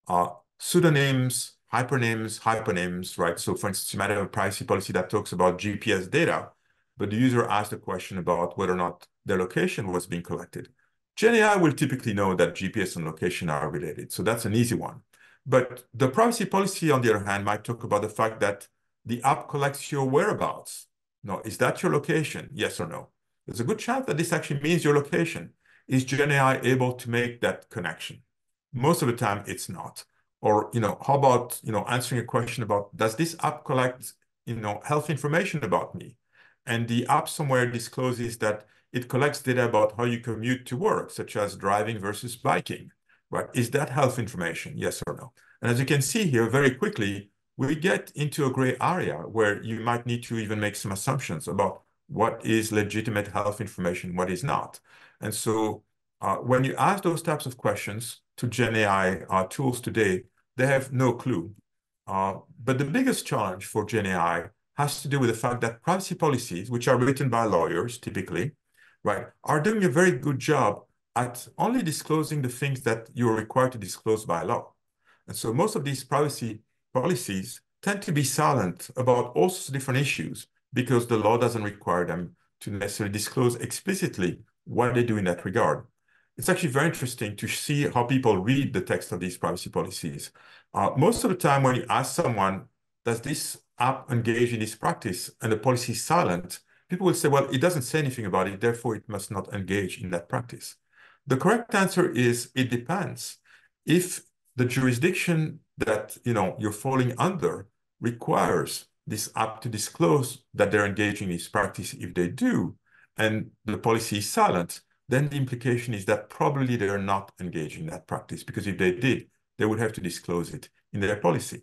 uh, pseudonyms, hypernyms, hypernyms, right? So for instance, you might have a privacy policy that talks about GPS data, but the user asked a question about whether or not their location was being collected. GenAI will typically know that GPS and location are related, so that's an easy one. But the privacy policy, on the other hand, might talk about the fact that the app collects your whereabouts. No, is that your location? Yes or no? There's a good chance that this actually means your location. Is GenAI able to make that connection? Most of the time, it's not. Or, you know, how about, you know, answering a question about, does this app collect, you know, health information about me? And the app somewhere discloses that it collects data about how you commute to work, such as driving versus biking, right? Is that health information? Yes or no? And as you can see here, very quickly, we get into a gray area where you might need to even make some assumptions about what is legitimate health information, what is not. And so uh, when you ask those types of questions to GenAI uh, tools today, they have no clue. Uh, but the biggest challenge for GenAI has to do with the fact that privacy policies, which are written by lawyers typically, right, are doing a very good job at only disclosing the things that you're required to disclose by law. And so most of these privacy policies tend to be silent about all sorts of different issues because the law doesn't require them to necessarily disclose explicitly what they do in that regard. It's actually very interesting to see how people read the text of these privacy policies. Uh, most of the time when you ask someone, does this app engage in this practice and the policy is silent, people will say, well, it doesn't say anything about it, therefore it must not engage in that practice. The correct answer is it depends. If the jurisdiction that you know you're falling under requires this app to disclose that they're engaging in this practice if they do, and the policy is silent, then the implication is that probably they're not engaging in that practice because if they did, they would have to disclose it in their policy.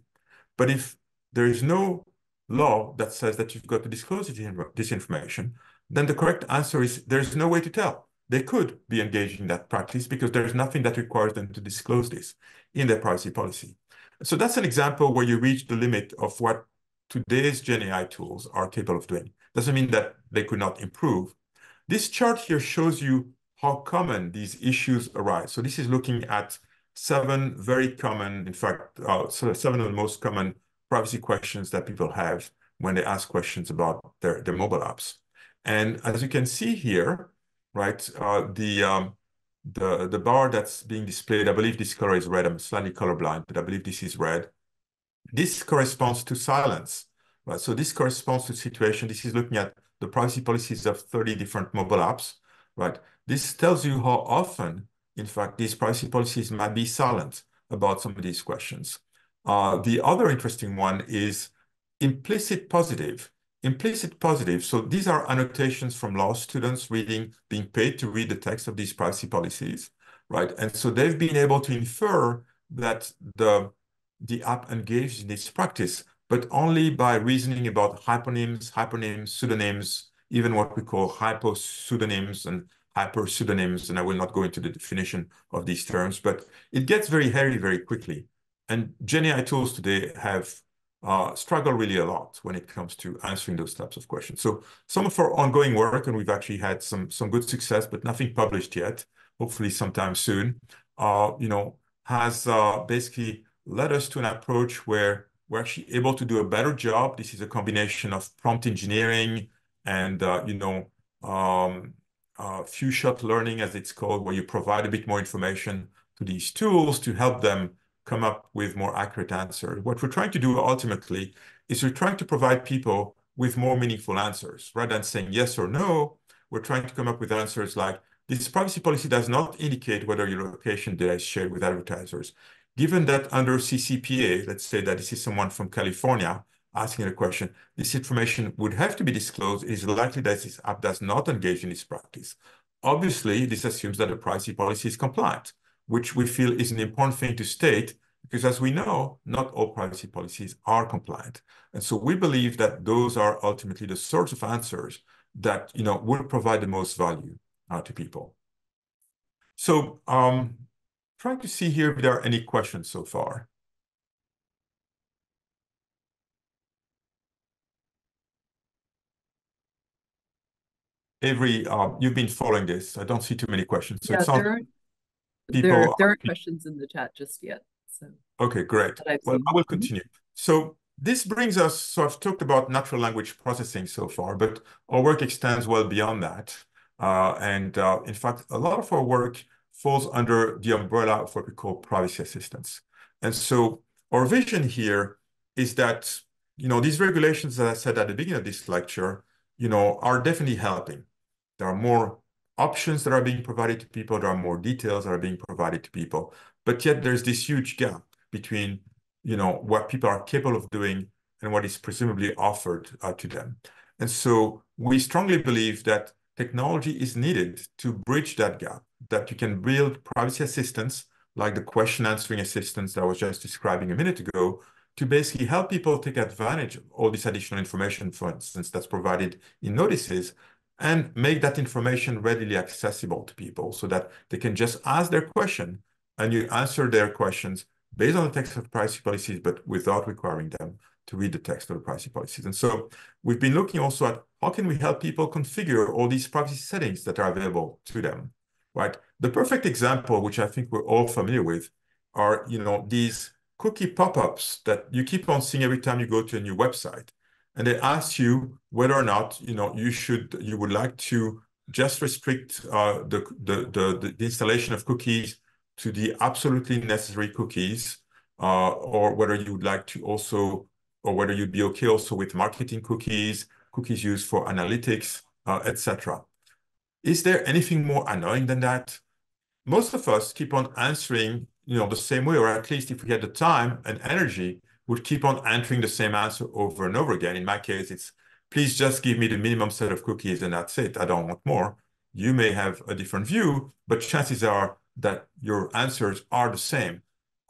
But if there is no law that says that you've got to disclose this information, then the correct answer is there's no way to tell. They could be engaging in that practice because there's nothing that requires them to disclose this in their privacy policy. So that's an example where you reach the limit of what today's Gen AI tools are capable of doing. Doesn't mean that they could not improve. This chart here shows you how common these issues arise. So this is looking at seven very common, in fact, uh, seven of the most common privacy questions that people have when they ask questions about their, their mobile apps. And as you can see here, right, uh, the, um, the, the bar that's being displayed, I believe this color is red. I'm slightly colorblind, but I believe this is red. This corresponds to silence, right? So this corresponds to situation. This is looking at the privacy policies of 30 different mobile apps, right? This tells you how often, in fact, these privacy policies might be silent about some of these questions. Uh, the other interesting one is implicit positive. Implicit positive, so these are annotations from law students reading, being paid to read the text of these privacy policies, right? And so they've been able to infer that the, the app engaged in this practice, but only by reasoning about hyponyms, hypernyms, pseudonyms, even what we call hypo-pseudonyms and hyper-pseudonyms, and I will not go into the definition of these terms, but it gets very hairy very quickly. And GenAI tools today have uh, struggled really a lot when it comes to answering those types of questions. So some of our ongoing work, and we've actually had some some good success, but nothing published yet. Hopefully, sometime soon. Uh, you know, has uh, basically led us to an approach where we're actually able to do a better job. This is a combination of prompt engineering and uh, you know um, uh, few shot learning, as it's called, where you provide a bit more information to these tools to help them come up with more accurate answers. What we're trying to do ultimately is we're trying to provide people with more meaningful answers. Rather than saying yes or no, we're trying to come up with answers like, this privacy policy does not indicate whether your location data is shared with advertisers. Given that under CCPA, let's say that this is someone from California asking a question, this information would have to be disclosed. It is likely that this app does not engage in this practice. Obviously, this assumes that the privacy policy is compliant which we feel is an important thing to state because as we know, not all privacy policies are compliant. And so we believe that those are ultimately the sorts of answers that you know will provide the most value uh, to people. So um, trying to see here if there are any questions so far. Avery, uh, you've been following this. I don't see too many questions. So yeah, there people there, there aren't questions in the chat just yet. So okay, great. Well, I will continue. So this brings us, so I've talked about natural language processing so far, but our work extends well beyond that. Uh, and uh, in fact, a lot of our work falls under the umbrella of what we call privacy assistance. And so our vision here is that, you know, these regulations that I said at the beginning of this lecture, you know, are definitely helping. There are more options that are being provided to people. There are more details that are being provided to people. But yet there's this huge gap between, you know, what people are capable of doing and what is presumably offered uh, to them. And so we strongly believe that technology is needed to bridge that gap, that you can build privacy assistance like the question answering assistance that I was just describing a minute ago to basically help people take advantage of all this additional information, for instance, that's provided in notices and make that information readily accessible to people so that they can just ask their question and you answer their questions based on the text of privacy policies, but without requiring them to read the text of the privacy policies. And so we've been looking also at how can we help people configure all these privacy settings that are available to them, right? The perfect example, which I think we're all familiar with, are you know these cookie pop-ups that you keep on seeing every time you go to a new website, and they ask you whether or not you know you should you would like to just restrict uh, the, the, the the installation of cookies to the absolutely necessary cookies, uh, or whether you would like to also or whether you'd be okay also with marketing cookies, cookies used for analytics, uh, etc. Is there anything more annoying than that? Most of us keep on answering, you know, the same way, or at least if we had the time and energy, would keep on answering the same answer over and over again. In my case, it's please just give me the minimum set of cookies and that's it. I don't want more. You may have a different view, but chances are that your answers are the same.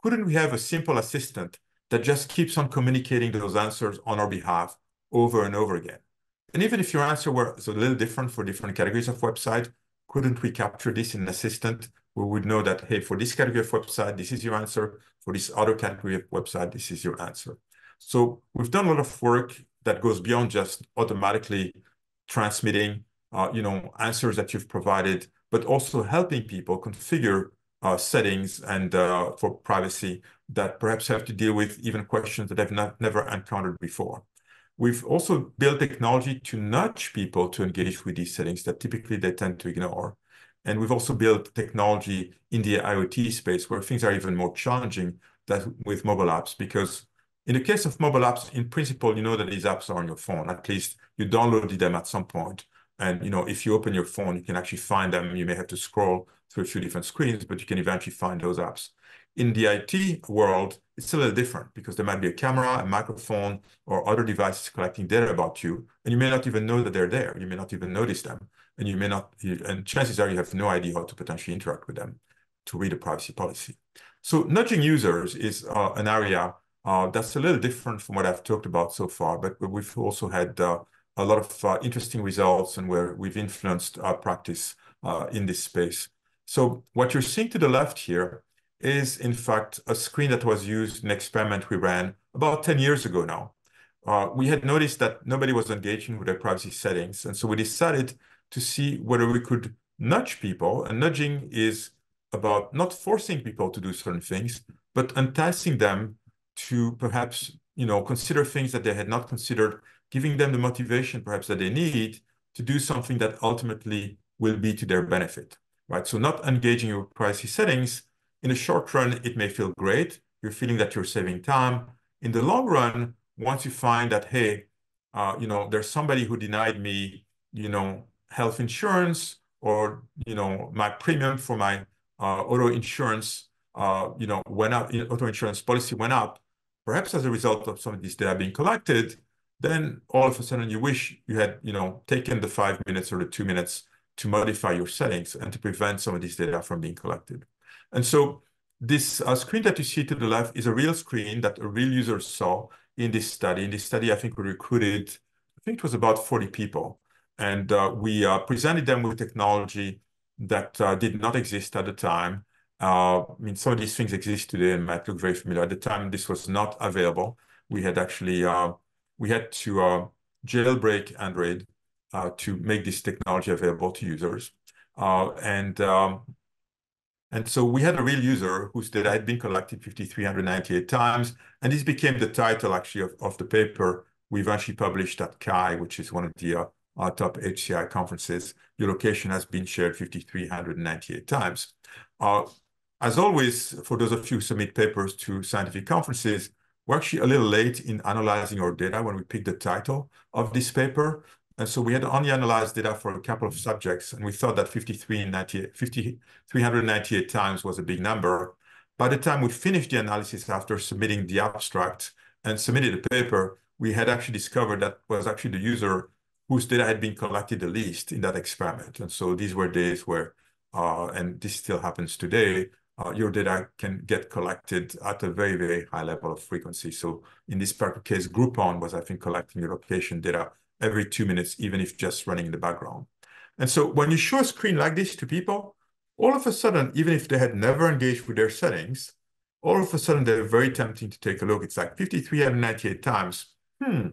Couldn't we have a simple assistant that just keeps on communicating those answers on our behalf over and over again. And even if your answer were a little different for different categories of website, couldn't we capture this in an assistant we would know that, hey, for this category of website, this is your answer. For this other category of website, this is your answer. So we've done a lot of work that goes beyond just automatically transmitting, uh, you know, answers that you've provided, but also helping people configure uh, settings and uh, for privacy that perhaps have to deal with even questions that they've not, never encountered before. We've also built technology to nudge people to engage with these settings that typically they tend to ignore. And we've also built technology in the IoT space where things are even more challenging than with mobile apps because in the case of mobile apps, in principle, you know that these apps are on your phone. At least you downloaded them at some point. And you know, if you open your phone, you can actually find them. You may have to scroll through a few different screens, but you can eventually find those apps. In the IT world, it's a little different because there might be a camera, a microphone, or other devices collecting data about you, and you may not even know that they're there. You may not even notice them, and you may not, and chances are you have no idea how to potentially interact with them to read a privacy policy. So nudging users is uh, an area uh, that's a little different from what I've talked about so far, but we've also had uh, a lot of uh, interesting results and where we've influenced our practice uh, in this space. So what you're seeing to the left here is, in fact, a screen that was used in an experiment we ran about 10 years ago now. Uh, we had noticed that nobody was engaging with their privacy settings, and so we decided to see whether we could nudge people. And nudging is about not forcing people to do certain things, but enticing them to perhaps you know consider things that they had not considered, giving them the motivation perhaps that they need to do something that ultimately will be to their benefit right? So not engaging your privacy settings, in the short run, it may feel great. You're feeling that you're saving time. In the long run, once you find that, hey, uh, you know, there's somebody who denied me, you know, health insurance or, you know, my premium for my uh, auto insurance, uh, you know, went up, auto insurance policy went up, perhaps as a result of some of these data being collected, then all of a sudden you wish you had, you know, taken the five minutes or the two minutes to modify your settings and to prevent some of these data from being collected. And so this uh, screen that you see to the left is a real screen that a real user saw in this study. In this study, I think we recruited, I think it was about 40 people. And uh, we uh, presented them with technology that uh, did not exist at the time. I mean, some of these things exist today and might look very familiar. At the time, this was not available. We had actually, we had to jailbreak Android to make this technology available to users. And um, and so we had a real user whose data had been collected 5,398 times, and this became the title actually of, of the paper we eventually published at CHI, which is one of the uh, top HCI conferences. Your location has been shared 5,398 times. Uh, as always, for those of you who submit papers to scientific conferences, we're actually a little late in analyzing our data when we picked the title of this paper. And so we had only analyzed data for a couple of subjects, and we thought that 5,398 times was a big number. By the time we finished the analysis after submitting the abstract and submitted the paper, we had actually discovered that was actually the user whose data had been collected the least in that experiment. And so these were days where, uh, and this still happens today, uh, your data can get collected at a very, very high level of frequency. So in this particular case, Groupon was, I think, collecting your location data every two minutes, even if just running in the background. And so when you show a screen like this to people, all of a sudden, even if they had never engaged with their settings, all of a sudden they're very tempting to take a look. It's like 5,398 times. Hmm,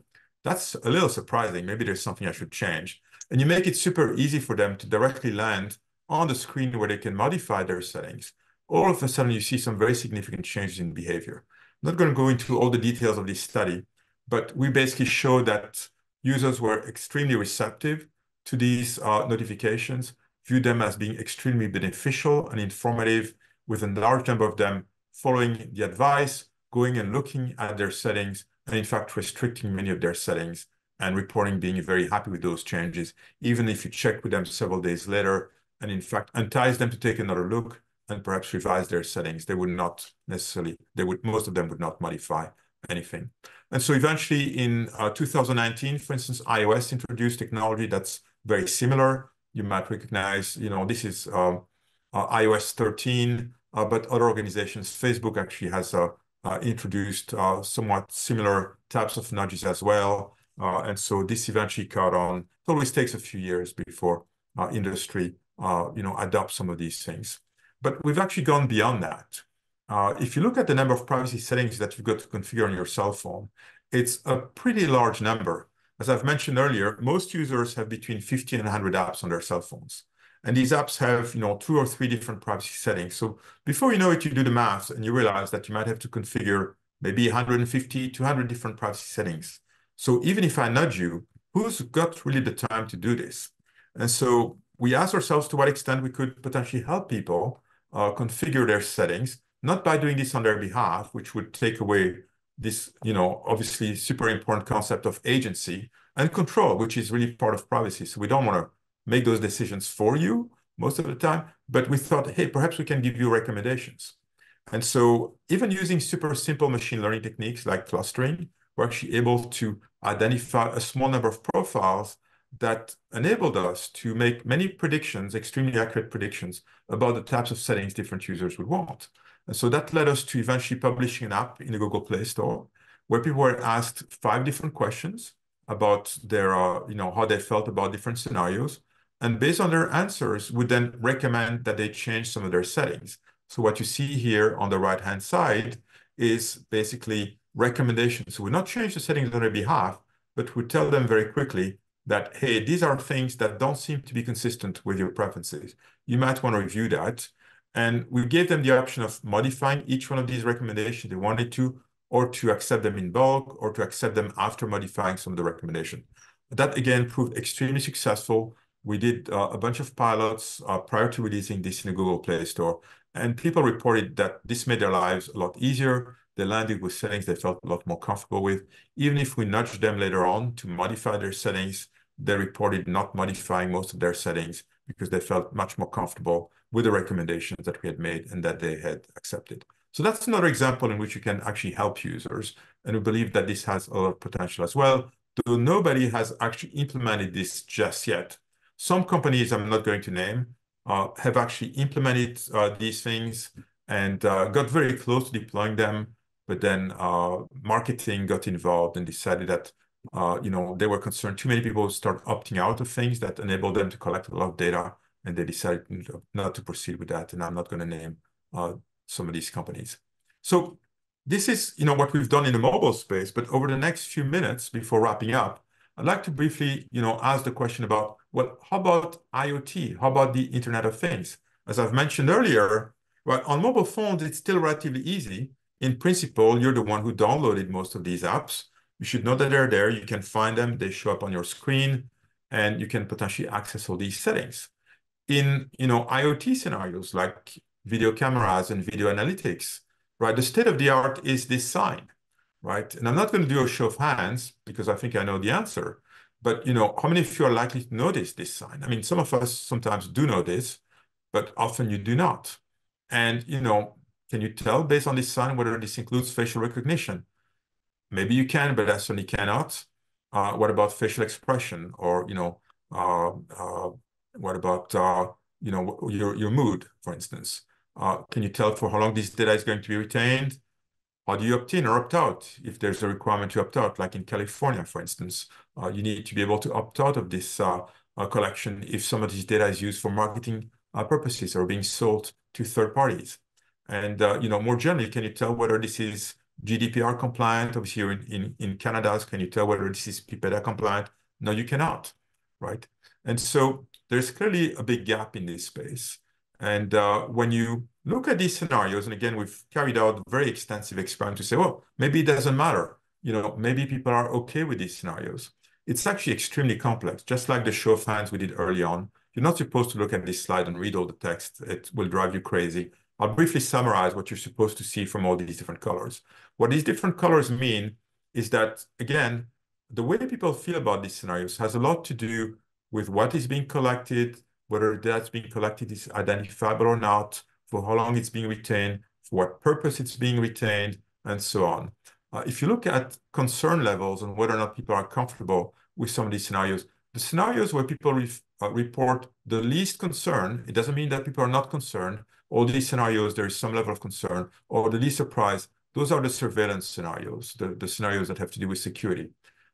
that's a little surprising. Maybe there's something I should change. And you make it super easy for them to directly land on the screen where they can modify their settings. All of a sudden, you see some very significant changes in behavior. I'm not going to go into all the details of this study, but we basically show that users were extremely receptive to these uh, notifications, viewed them as being extremely beneficial and informative, with a large number of them following the advice, going and looking at their settings, and in fact restricting many of their settings and reporting being very happy with those changes, even if you check with them several days later and in fact entice them to take another look and perhaps revise their settings. They would not necessarily, they would, most of them would not modify anything. And so eventually in uh, 2019, for instance, iOS introduced technology that's very similar. You might recognize, you know, this is um, uh, iOS 13, uh, but other organizations, Facebook actually has a introduced uh, somewhat similar types of nudges as well. Uh, and so this eventually caught on. It always takes a few years before industry, you know, adopts some of these things. But we've actually gone beyond that. If you look at the number of privacy settings that you've got to configure on your cell phone, it's a pretty large number. As I've mentioned earlier, most users have between 50 and 100 apps on their cell phones. And these apps have, you know, two or three different privacy settings. So before you know it, you do the math and you realize that you might have to configure maybe 150, 200 different privacy settings. So even if I nudge you, who's got really the time to do this? And so we asked ourselves to what extent we could potentially help people uh, configure their settings, not by doing this on their behalf, which would take away this, you know, obviously super important concept of agency and control, which is really part of privacy. So we don't want to make those decisions for you most of the time, but we thought, hey, perhaps we can give you recommendations. And so even using super simple machine learning techniques like clustering, we're actually able to identify a small number of profiles that enabled us to make many predictions, extremely accurate predictions about the types of settings different users would want. And so that led us to eventually publishing an app in the Google Play Store where people were asked five different questions about their, uh, you know, how they felt about different scenarios and based on their answers, we then recommend that they change some of their settings. So what you see here on the right-hand side is basically recommendations. So we not change the settings on their behalf, but we tell them very quickly that, hey, these are things that don't seem to be consistent with your preferences. You might want to review that. And we gave them the option of modifying each one of these recommendations they wanted to, or to accept them in bulk, or to accept them after modifying some of the recommendation. That, again, proved extremely successful we did uh, a bunch of pilots uh, prior to releasing this in the Google Play Store, and people reported that this made their lives a lot easier. They landed with settings they felt a lot more comfortable with. Even if we nudged them later on to modify their settings, they reported not modifying most of their settings because they felt much more comfortable with the recommendations that we had made and that they had accepted. So that's another example in which you can actually help users. And we believe that this has a lot of potential as well, though nobody has actually implemented this just yet. Some companies I'm not going to name uh, have actually implemented uh, these things and uh, got very close to deploying them, but then marketing got involved and decided that you know they were concerned too many people start opting out of things that enable them to collect a lot of data, and they decided not to proceed with that. And I'm not going to name some of these companies. So this is you know what we've done in the mobile space. But over the next few minutes before wrapping up, I'd like to briefly you know ask the question about well, how about IoT? How about the Internet of Things? As I've mentioned earlier, well, on mobile phones, it's still relatively easy. In principle, you're the one who downloaded most of these apps. You should know that they're there. You can find them. They show up on your screen, and you can potentially access all these settings. In you know IoT scenarios, like video cameras and video analytics, right? The state of the art is this sign, right? And I'm not going to do a show of hands because I think I know the answer. But you know, how many of you are likely to notice this sign? I mean, some of us sometimes do know this, but often you do not. And you know, can you tell based on this sign whether this includes facial recognition? Maybe you can, but I certainly cannot. Uh, what about facial expression, or you know, uh, uh, what about uh, you know your your mood, for instance? Uh, can you tell for how long this data is going to be retained? How do you opt in or opt out if there's a requirement to opt out, like in California, for instance? Uh, you need to be able to opt out of this uh, uh, collection if some of this data is used for marketing uh, purposes or being sold to third parties. And uh, you know, more generally, can you tell whether this is GDPR compliant? Obviously, in, in, in Canada, can you tell whether this is PIPEDA compliant? No, you cannot, right? And so there's clearly a big gap in this space. And uh, when you look at these scenarios, and again, we've carried out very extensive experiment to say, well, maybe it doesn't matter. You know, maybe people are okay with these scenarios. It's actually extremely complex, just like the show of hands we did early on. You're not supposed to look at this slide and read all the text. It will drive you crazy. I'll briefly summarize what you're supposed to see from all these different colors. What these different colors mean is that, again, the way people feel about these scenarios has a lot to do with what is being collected, whether that's being collected is identifiable or not, for how long it's being retained, for what purpose it's being retained, and so on. Uh, if you look at concern levels and whether or not people are comfortable with some of these scenarios, the scenarios where people re uh, report the least concern, it doesn't mean that people are not concerned. All these scenarios, there is some level of concern, or the least surprise, those are the surveillance scenarios, the, the scenarios that have to do with security.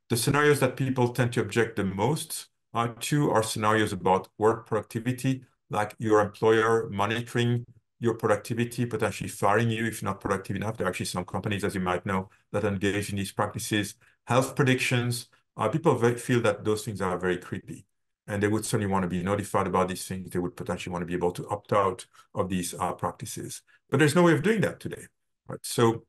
The scenarios that people tend to object the most uh, two are scenarios about work productivity, like your employer monitoring your productivity, potentially firing you if you're not productive enough. There are actually some companies, as you might know, that engage in these practices. Health predictions, uh, people feel that those things are very creepy. And they would certainly want to be notified about these things. They would potentially want to be able to opt out of these uh, practices. But there's no way of doing that today. Right? So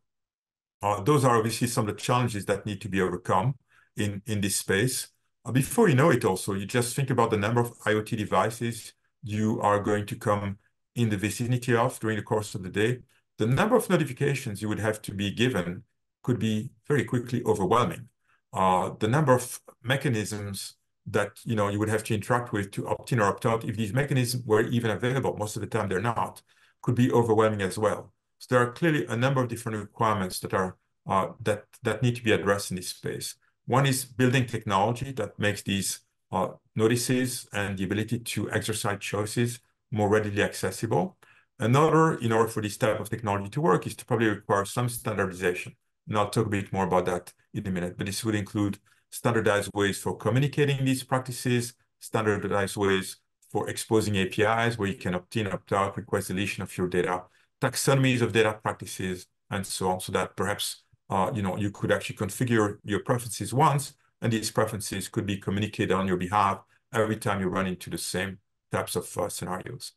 uh, those are obviously some of the challenges that need to be overcome in, in this space. Uh, before you know it also, you just think about the number of IoT devices you are going to come in the vicinity of during the course of the day. The number of notifications you would have to be given could be very quickly overwhelming. Uh, the number of mechanisms that you know you would have to interact with to opt in or opt out, if these mechanisms were even available, most of the time they're not, could be overwhelming as well. So there are clearly a number of different requirements that are uh, that that need to be addressed in this space. One is building technology that makes these uh, notices and the ability to exercise choices more readily accessible. Another, in order for this type of technology to work, is to probably require some standardization. And I'll talk a bit more about that in a minute, but this would include standardized ways for communicating these practices, standardized ways for exposing APIs where you can opt in, opt out, request deletion of your data, taxonomies of data practices, and so on, so that perhaps uh, you know, you could actually configure your preferences once, and these preferences could be communicated on your behalf every time you run into the same types of uh, scenarios.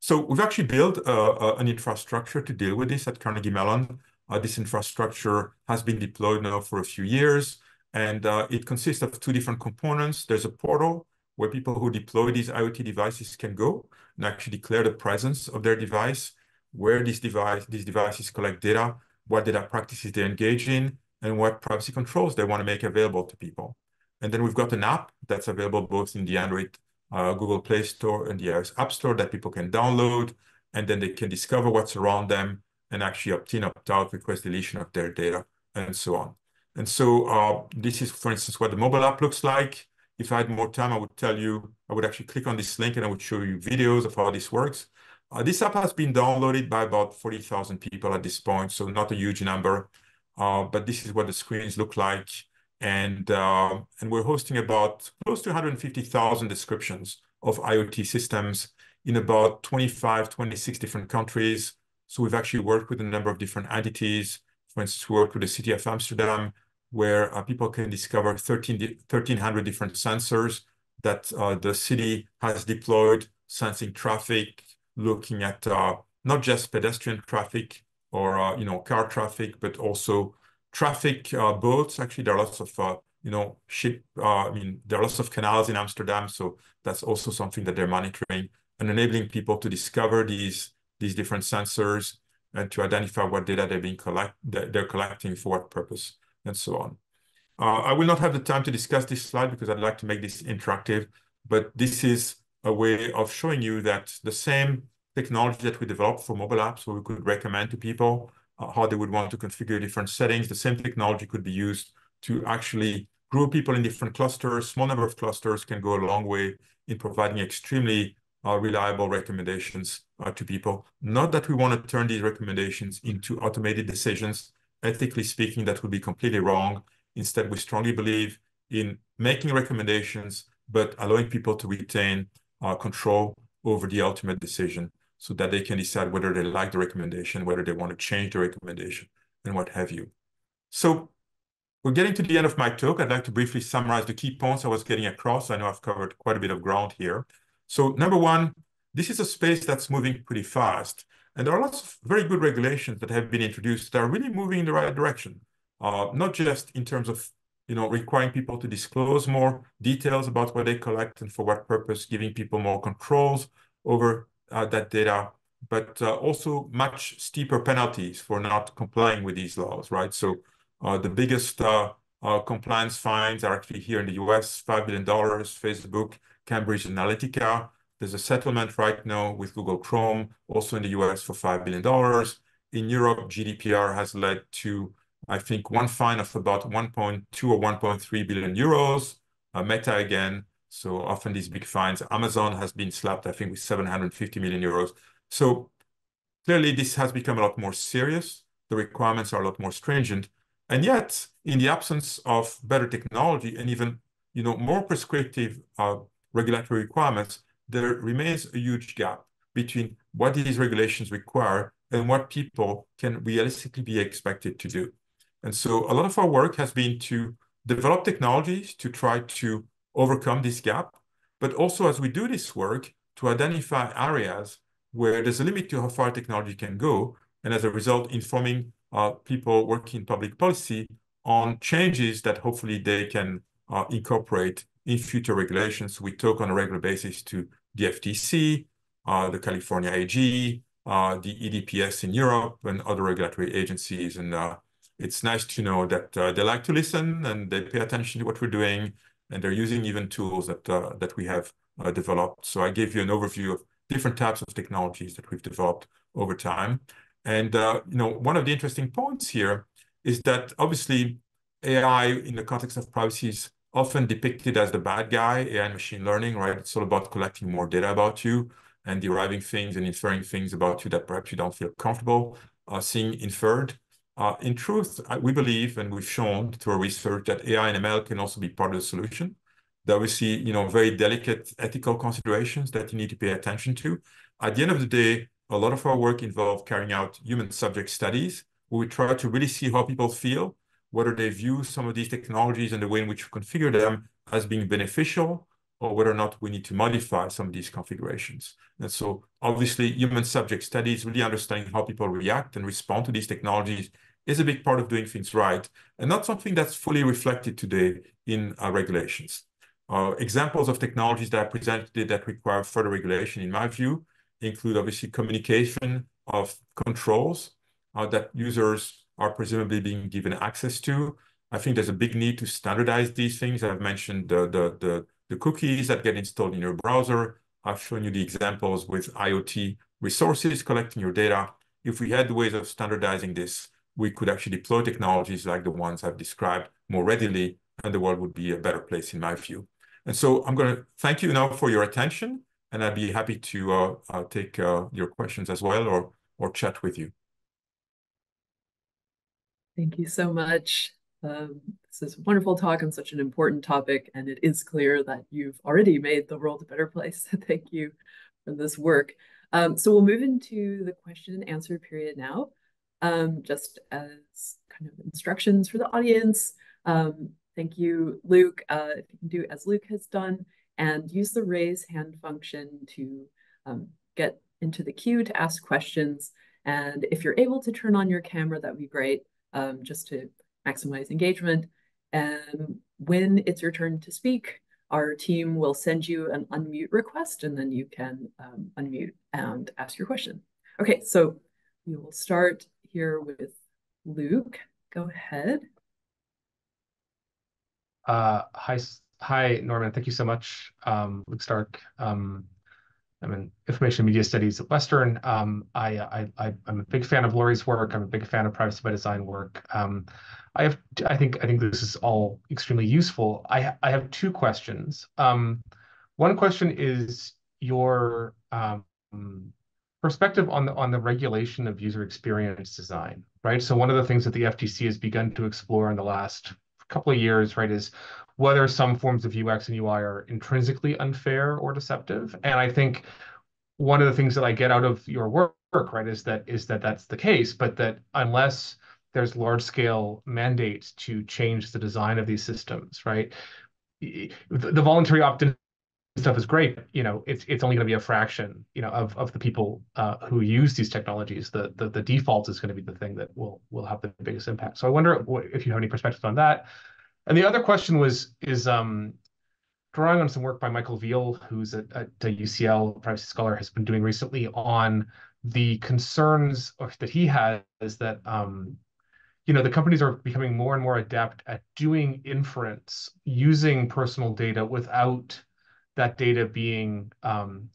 So we've actually built uh, uh an infrastructure to deal with this at Carnegie Mellon. This infrastructure has been deployed now for a few years, and it consists of two different components. There's a portal where people who deploy these IoT devices can go and actually declare the presence of their device, where these devices collect data, what data practices they engage in, and what privacy controls they want to make available to people. And then we've got an app that's available both in the Android uh, Google Play Store and the iOS App Store that people can download, and then they can discover what's around them and actually opt in, opt out, request deletion of their data, and so on. And so uh, this is, for instance, what the mobile app looks like. If I had more time, I would tell you, I would actually click on this link and I would show you videos of how this works. Uh, this app has been downloaded by about 40,000 people at this point, so not a huge number, uh, but this is what the screens look like. And, uh, and we're hosting about close to 150,000 descriptions of IoT systems in about 25, 26 different countries. So we've actually worked with a number of different entities. For instance, we worked with the city of Amsterdam, where uh, people can discover 13, 1,300 different sensors that uh, the city has deployed, sensing traffic, looking at uh, not just pedestrian traffic or uh, you know car traffic, but also traffic uh, boats. Actually, there are lots of uh, you know ship. Uh, I mean, there are lots of canals in Amsterdam, so that's also something that they're monitoring and enabling people to discover these these different sensors and to identify what data they're being collect they're collecting for what purpose and so on. Uh, I will not have the time to discuss this slide because I'd like to make this interactive, but this is a way of showing you that the same technology that we developed for mobile apps, we could recommend to people how they would want to configure different settings, the same technology could be used to actually group people in different clusters. Small number of clusters can go a long way in providing extremely uh, reliable recommendations uh, to people. Not that we want to turn these recommendations into automated decisions. Ethically speaking, that would be completely wrong. Instead, we strongly believe in making recommendations, but allowing people to retain uh, control over the ultimate decision so that they can decide whether they like the recommendation, whether they want to change the recommendation, and what have you. So we're getting to the end of my talk. I'd like to briefly summarize the key points I was getting across. I know I've covered quite a bit of ground here. So number one, this is a space that's moving pretty fast. And there are lots of very good regulations that have been introduced that are really moving in the right direction uh, not just in terms of you know, requiring people to disclose more details about what they collect and for what purpose, giving people more controls over uh, that data, but uh, also much steeper penalties for not complying with these laws, right? So uh, the biggest uh, uh, compliance fines are actually here in the US, $5 billion, Facebook, Cambridge Analytica. There's a settlement right now with Google Chrome, also in the US for $5 billion. In Europe, GDPR has led to I think one fine of about 1.2 or 1.3 billion euros. Uh, Meta again, so often these big fines. Amazon has been slapped, I think, with 750 million euros. So clearly this has become a lot more serious. The requirements are a lot more stringent. And yet, in the absence of better technology and even you know, more prescriptive uh, regulatory requirements, there remains a huge gap between what these regulations require and what people can realistically be expected to do. And so a lot of our work has been to develop technologies to try to overcome this gap, but also as we do this work, to identify areas where there's a limit to how far technology can go, and as a result, informing uh, people working in public policy on changes that hopefully they can uh, incorporate in future regulations. We talk on a regular basis to the FTC, uh, the California AG, uh, the EDPS in Europe, and other regulatory agencies, and uh, it's nice to know that uh, they like to listen and they pay attention to what we're doing, and they're using even tools that uh, that we have uh, developed. So I gave you an overview of different types of technologies that we've developed over time. And uh, you know, one of the interesting points here is that obviously AI in the context of privacy is often depicted as the bad guy, AI and machine learning, right? It's all about collecting more data about you and deriving things and inferring things about you that perhaps you don't feel comfortable uh, seeing inferred. Uh, in truth, we believe, and we've shown through our research, that AI and ML can also be part of the solution. That we see, you know, very delicate ethical considerations that you need to pay attention to. At the end of the day, a lot of our work involved carrying out human subject studies, where we try to really see how people feel, whether they view some of these technologies and the way in which we configure them as being beneficial, or whether or not we need to modify some of these configurations. And so obviously human subject studies, really understanding how people react and respond to these technologies is a big part of doing things right, and not something that's fully reflected today in our regulations. Uh, examples of technologies that I presented that require further regulation, in my view, include obviously communication of controls uh, that users are presumably being given access to. I think there's a big need to standardize these things. I've mentioned the, the, the the cookies that get installed in your browser. I've shown you the examples with IoT resources collecting your data. If we had ways of standardizing this, we could actually deploy technologies like the ones I've described more readily, and the world would be a better place in my view. And so I'm going to thank you now for your attention, and I'd be happy to uh, uh, take uh, your questions as well or, or chat with you. Thank you so much. Um, this is a wonderful talk on such an important topic, and it is clear that you've already made the world a better place. Thank you for this work. Um, so we'll move into the question and answer period now. Um, just as kind of instructions for the audience. Um, thank you, Luke. Uh, if you can do as Luke has done and use the raise hand function to um, get into the queue to ask questions. And if you're able to turn on your camera, that would be great, um, just to maximize engagement. And when it's your turn to speak, our team will send you an unmute request and then you can um, unmute and ask your question. Okay, so we will start here with Luke. Go ahead. Uh, hi, hi, Norman. Thank you so much. Um, Luke Stark. Um, I'm in information media studies at Western. Um, I, I, I, am a big fan of Lorrie's work. I'm a big fan of privacy by design work. Um, I have, I think, I think this is all extremely useful. I, I have two questions. Um, one question is your um, perspective on the on the regulation of user experience design, right? So one of the things that the FTC has begun to explore in the last couple of years, right, is whether some forms of UX and UI are intrinsically unfair or deceptive. And I think one of the things that I get out of your work, right, is that is that that's the case, but that unless there's large scale mandates to change the design of these systems, right? The, voluntary opt-in stuff is great. You know, it's it's only going to be a fraction, you know, of of the people uh, who use these technologies. The, the the default is going to be the thing that will will have the biggest impact. So I wonder if you have any perspective on that. And the other question was is um, drawing on some work by Michael Veale, who's at, at UCL privacy scholar, has been doing recently on the concerns that he has that um, you know the companies are becoming more and more adept at doing inference using personal data without that data being um,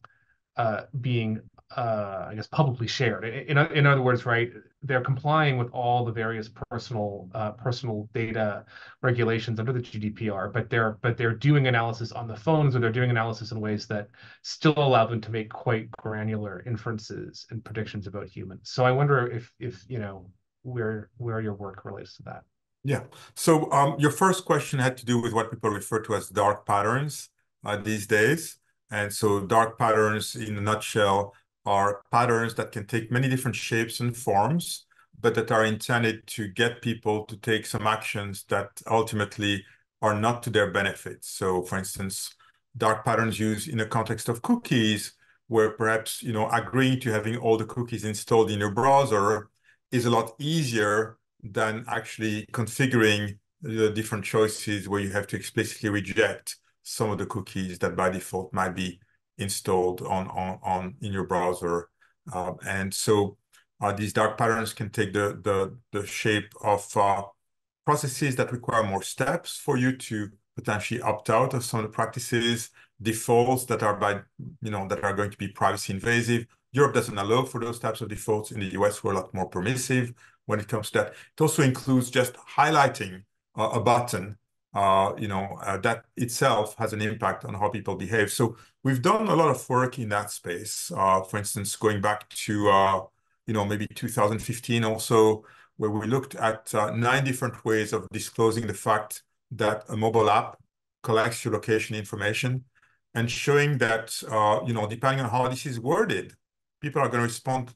uh, being uh, I guess publicly shared. In, in other words, right, they're complying with all the various personal uh, personal data regulations under the GDPR, but they're but they're doing analysis on the phones or they're doing analysis in ways that still allow them to make quite granular inferences and predictions about humans. So I wonder if if you know where where your work relates to that. Yeah. So um, your first question had to do with what people refer to as dark patterns Uh, these days. And so dark patterns, in a nutshell, are patterns that can take many different shapes and forms, but that are intended to get people to take some actions that ultimately are not to their benefit. So for instance, dark patterns used in the context of cookies, where perhaps you know agreeing to having all the cookies installed in your browser is a lot easier than actually configuring the different choices where you have to explicitly reject some of the cookies that by default might be installed on, on, on in your browser. Uh, and so uh, these dark patterns can take the, the, the shape of uh, processes that require more steps for you to potentially opt out of some of the practices, defaults that are by, you know, that are going to be privacy invasive. Europe doesn't allow for those types of defaults. In the US, we're a lot more permissive when it comes to that. It also includes just highlighting a button uh, you know, uh, that itself has an impact on how people behave. So we've done a lot of work in that space. Uh, for instance, going back to, uh, you know, maybe 2015 also, where we looked at uh, nine different ways of disclosing the fact that a mobile app collects your location information and showing that, uh, you know, depending on how this is worded, people are going to respond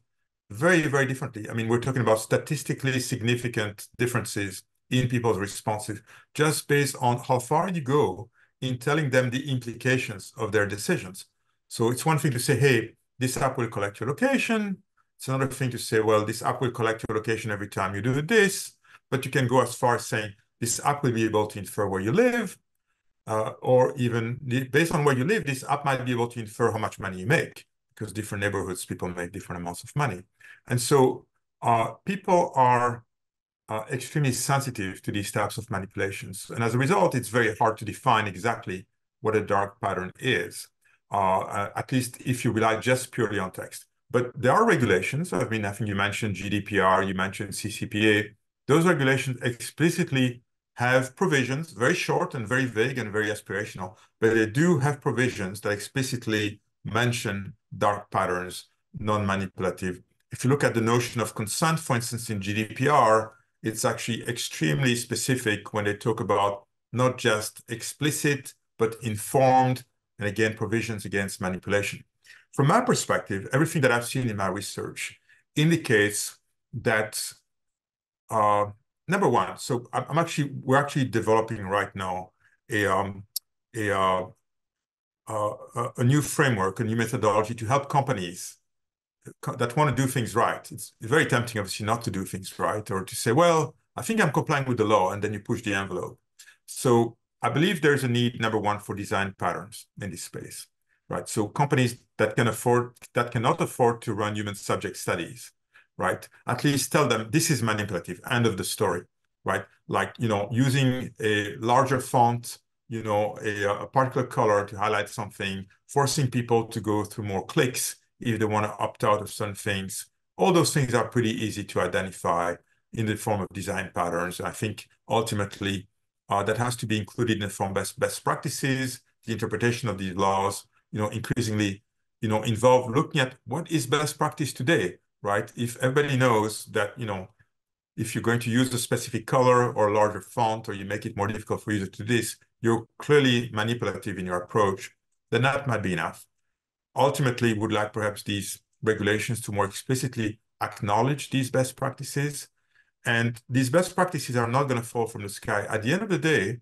very, very differently. I mean, we're talking about statistically significant differences in people's responses just based on how far you go in telling them the implications of their decisions. So it's one thing to say, hey, this app will collect your location. It's another thing to say, well, this app will collect your location every time you do this. But you can go as far as saying this app will be able to infer where you live, uh, or even based on where you live, this app might be able to infer how much money you make because different neighborhoods, people make different amounts of money. And so uh, people are uh, extremely sensitive to these types of manipulations. And as a result, it's very hard to define exactly what a dark pattern is, uh, uh at least if you rely just purely on text. But there are regulations. I mean, I think you mentioned GDPR, you mentioned CCPA. Those regulations explicitly have provisions, very short and very vague and very aspirational, but they do have provisions that explicitly mention dark patterns, non-manipulative. If you look at the notion of consent, for instance, in GDPR, it's actually extremely specific when they talk about not just explicit, but informed, and again, provisions against manipulation. From my perspective, everything that I've seen in my research indicates that, uh, number one, so I'm actually, we're actually developing right now a, um, a, uh, uh, a new framework, a new methodology to help companies that want to do things right. It's, it's very tempting, obviously, not to do things right or to say, well, I think I'm complying with the law, and then you push the envelope. So I believe there's a need, number one, for design patterns in this space. right? So companies that can afford that cannot afford to run human subject studies, right? At least tell them this is manipulative. End of the story, right? Like you know, using a larger font, you know, a, a particular color to highlight something, forcing people to go through more clicks if they want to opt out of some things. All those things are pretty easy to identify in the form of design patterns. I think ultimately uh, that has to be included in the form best best practices, the interpretation of these laws, you know, increasingly, you know, involve looking at what is best practice today, right? If everybody knows that, you know, if you're going to use a specific color or larger font, or you make it more difficult for users to do this, you're clearly manipulative in your approach, then that might be enough. Ultimately, would like perhaps these regulations to more explicitly acknowledge these best practices. And these best practices are not going to fall from the sky. At the end of the day,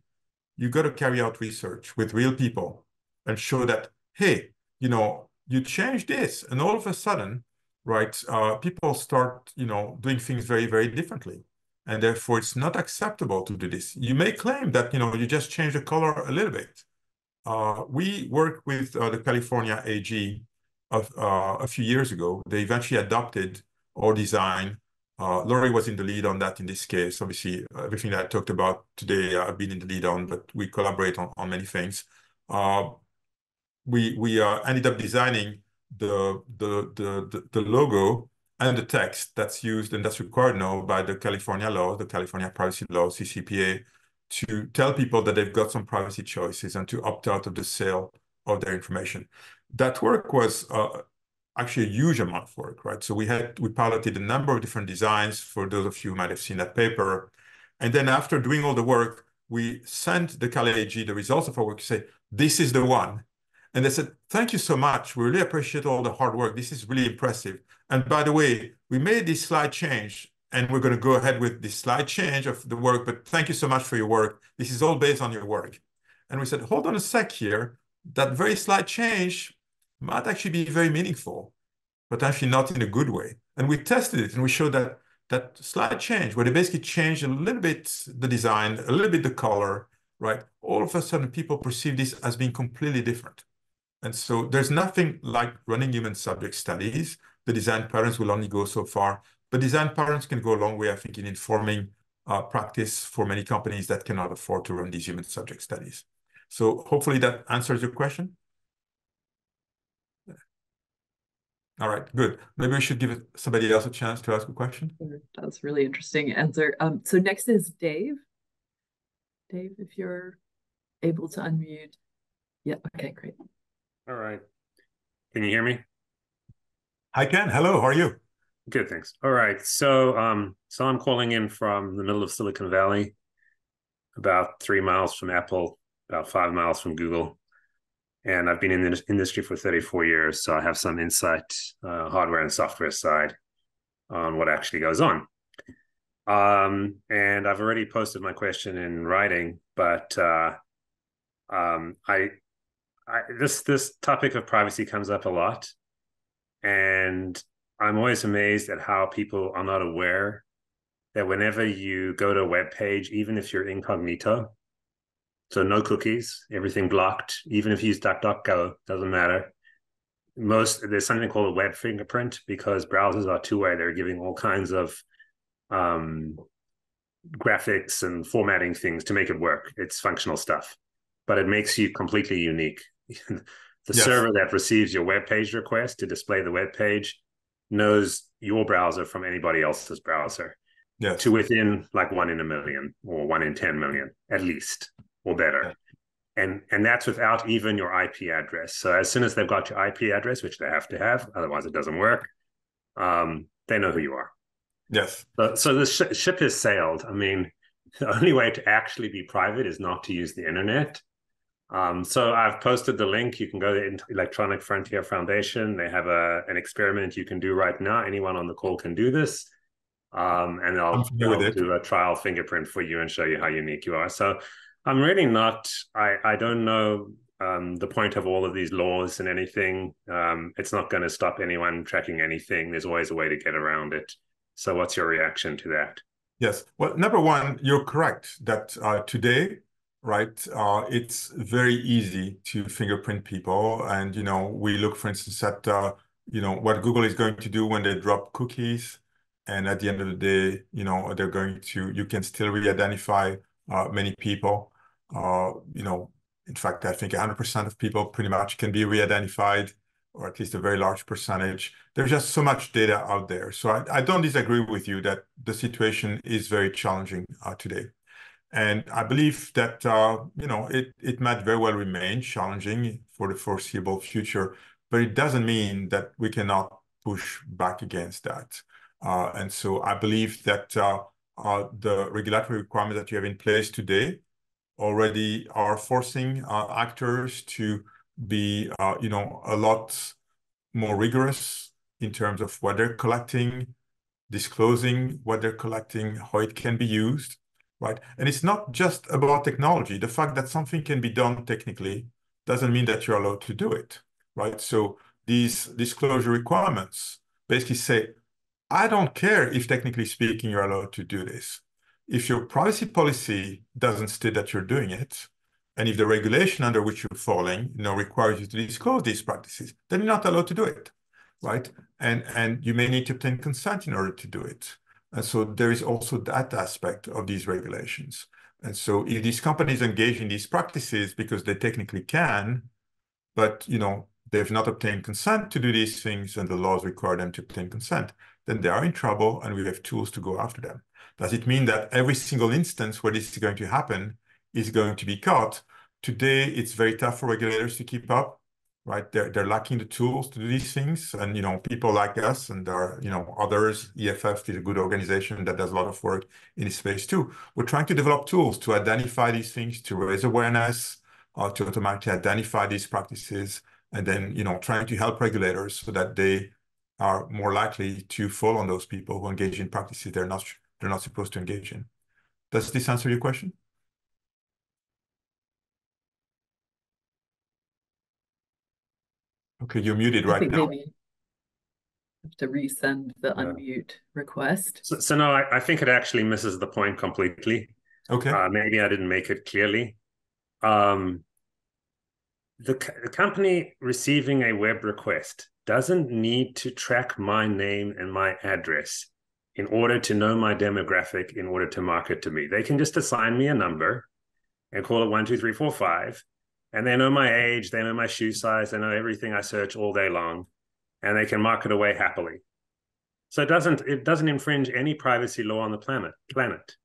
you got to carry out research with real people and show that, hey, you know, you change this, and all of a sudden, right, uh, people start, you know, doing things very, very differently. And therefore, it's not acceptable to do this. You may claim that, you know, you just change the color a little bit. Uh, we worked with uh, the California AG of, uh, a few years ago. They eventually adopted our design. Uh, Lorrie was in the lead on that in this case. Obviously, everything that I talked about today, I've been in the lead on, but we collaborate on, on many things. Uh, we we uh, ended up designing the, the, the, the, logo and the text that's used and that's required now by the California law, the California privacy law, CCPA, to tell people that they've got some privacy choices and to opt out of the sale of their information. That work was uh, actually a huge amount of work, right? So we had we piloted a number of different designs for those of you who might have seen that paper. And then after doing all the work, we sent the Cali AG the results of our work to say, this is the one. And they said, thank you so much. We really appreciate all the hard work. This is really impressive. And by the way, we made this slide change and we're going to go ahead with this slide change of the work, but thank you so much for your work. This is all based on your work. And we said, hold on a sec here. That very slight change might actually be very meaningful, but actually not in a good way. And we tested it and we showed that that slight change, where they basically changed a little bit the design, a little bit the color, right? All of a sudden, people perceive this as being completely different. And so there's nothing like running human subject studies. The design patterns will only go so far, but design patterns can go a long way, I think, in informing uh, practice for many companies that cannot afford to run these human subject studies. So hopefully that answers your question. All right, good. Maybe we should give somebody else a chance to ask a question. That's really interesting answer. Um, so next is Dave. Dave, if you're able to unmute. Yeah, okay, great. All right. Can you hear me? I can. Hello, how are you? Good, thanks. All right. So um so I'm calling in from the middle of Silicon Valley, about three miles from Apple, about five miles from Google. And I've been in the industry for 34 years, so I have some insight, uh, hardware and software side, on what actually goes on. Um, and I've already posted my question in writing, but uh, um, I I, this this topic of privacy comes up a lot, and I'm always amazed at how people are not aware that whenever you go to a web page, even if you're incognito, so no cookies, everything blocked, even if you use DuckDuckGo, doesn't matter. Most there's something called a web fingerprint because browsers are two way. They're giving all kinds of um, graphics and formatting things to make it work. It's functional stuff, but it makes you completely unique. the yes. server that receives your web page request to display the web page knows your browser from anybody else's browser to within like one in a million or one in 10 million at least or better. And, and that's without even your IP address. So as soon as they've got your IP address, which they have to have, otherwise it doesn't work, um, they know who you are. Yes. So, so the sh- ship has sailed. I mean, the only way to actually be private is not to use the internet. Um, so I've posted the link. You can go to Electronic Frontier Foundation. They have a an experiment you can do right now. Anyone on the call can do this, um, and I'll, I'll do a trial fingerprint for you and show you how unique you are. So I'm really not. I I don't know um, the point of all of these laws and anything. Um, it's not going to stop anyone tracking anything. There's always a way to get around it. So what's your reaction to that? Yes. Well, number one, you're correct that uh, today right? Uh, it's very easy to fingerprint people. And, you know, we look, for instance, at, uh, you know, what Google is going to do when they drop cookies. And at the end of the day, you know, they're going to, you can still re-identify uh, many people. Uh, you know, in fact, I think 100% of people pretty much can be re-identified or at least a very large percentage. There's just so much data out there. So I, I don't disagree with you that the situation is very challenging uh, today. And I believe that, uh, you know, it, it might very well remain challenging for the foreseeable future, but it doesn't mean that we cannot push back against that. Uh, and so I believe that uh, uh, the regulatory requirements that you have in place today already are forcing uh, actors to be, uh, you know, a lot more rigorous in terms of what they're collecting, disclosing what they're collecting, how it can be used, right? And it's not just about technology. The fact that something can be done technically doesn't mean that you're allowed to do it, right? So these disclosure requirements basically say, I don't care if technically speaking you're allowed to do this. If your privacy policy doesn't state that you're doing it, and if the regulation under which you're falling, you know, requires you to disclose these practices, then you're not allowed to do it, right? And and you may need to obtain consent in order to do it. And so there is also that aspect of these regulations. And so if these companies engage in these practices because they technically can, but you know they've not obtained consent to do these things and the laws require them to obtain consent, then they are in trouble and we have tools to go after them. Does it mean that every single instance where this is going to happen is going to be caught? Today, it's very tough for regulators to keep up, right? They're, they're lacking the tools to do these things. And, you know, people like us and our, you know, others, EFF is a good organization that does a lot of work in this space too. We're trying to develop tools to identify these things, to raise awareness, uh, to automatically identify these practices, and then, you know, trying to help regulators so that they are more likely to fall on those people who engage in practices they're not they're not supposed to engage in. Does this answer your question? Okay, you're muted I right think now. maybe have to resend the Yeah. unmute request. So, so no, I, I think it actually misses the point completely. Okay. Uh, maybe I didn't make it clearly. Um, the, the company receiving a web request doesn't need to track my name and my address in order to know my demographic in order to market to me. They can just assign me a number and call it one, two, three, four, five. And they know my age, they know my shoe size, they know everything I search all day long, and they can market away happily. So it doesn't it doesn't infringe any privacy law on the planet planet.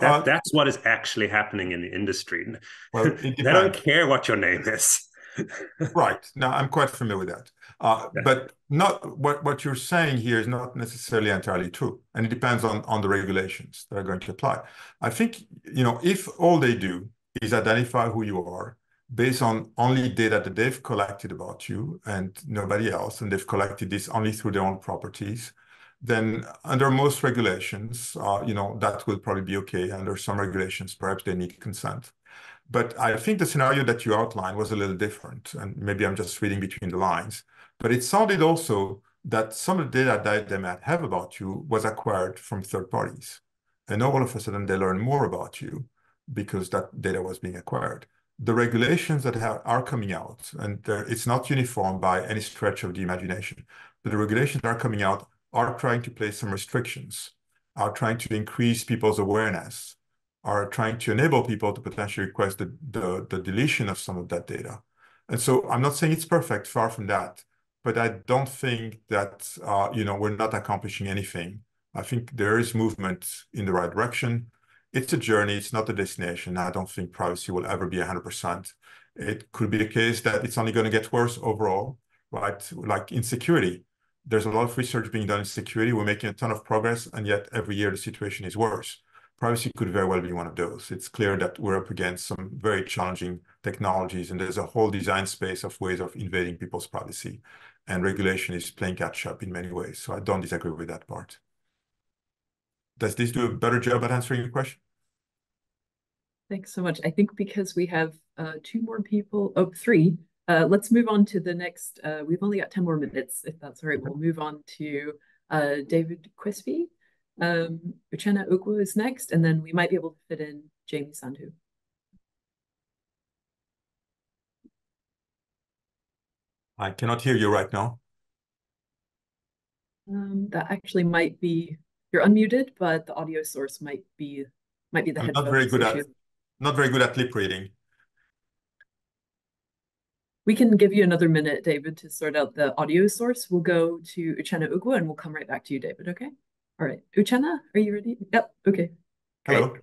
That, Well, that's what is actually happening in the industry. well, they don't care what your name is. Right. Now, I'm quite familiar with that. Uh, Yeah. but not what, what you're saying here is not necessarily entirely true. And it depends on, on the regulations that are going to apply. I think, you know, if all they do is identify who you are based on only data that they've collected about you and nobody else, and they've collected this only through their own properties, then under most regulations, uh, you know, that will probably be okay. Under some regulations, perhaps they need consent. But I think the scenario that you outlined was a little different, and maybe I'm just reading between the lines. But it sounded also that some of the data that they might have about you was acquired from third parties. And all of a sudden they learn more about you because that data was being acquired. The regulations that are coming out, and it's not uniform by any stretch of the imagination, but the regulations that are coming out are trying to place some restrictions, are trying to increase people's awareness, are trying to enable people to potentially request the, the, the deletion of some of that data. And so I'm not saying it's perfect, far from that, but I don't think that, uh, you know, we're not accomplishing anything. I think there is movement in the right direction. It's a journey, it's not a destination. I don't think privacy will ever be 100%. It could be the case that it's only going to get worse overall, right? Like in security, there's a lot of research being done in security. We're making a ton of progress, and yet every year the situation is worse. Privacy could very well be one of those. It's clear that we're up against some very challenging technologies, and there's a whole design space of ways of invading people's privacy, and regulation is playing catch up in many ways. So I don't disagree with that part does this do a better job at answering your question? Thanks so much. I think because we have uh, two more people, oh, three. Uh, let's move on to the next. Uh, we've only got 10 more minutes, if that's all right. We'll move on to uh, David Quispe. Um, Uchenna Ukwu is next, and then we might be able to fit in Jamie Sandhu. I cannot hear you right now. Um, that actually might be you're unmuted, but the audio source might be might be the I'm headphones not very good issue. at not very good at lip reading. We can give you another minute, David, to sort out the audio source. We'll go to Uchenna Ugwu and we'll come right back to you, David. Okay. All right. Uchenna, are you ready? Yep. Okay. Great. Hello.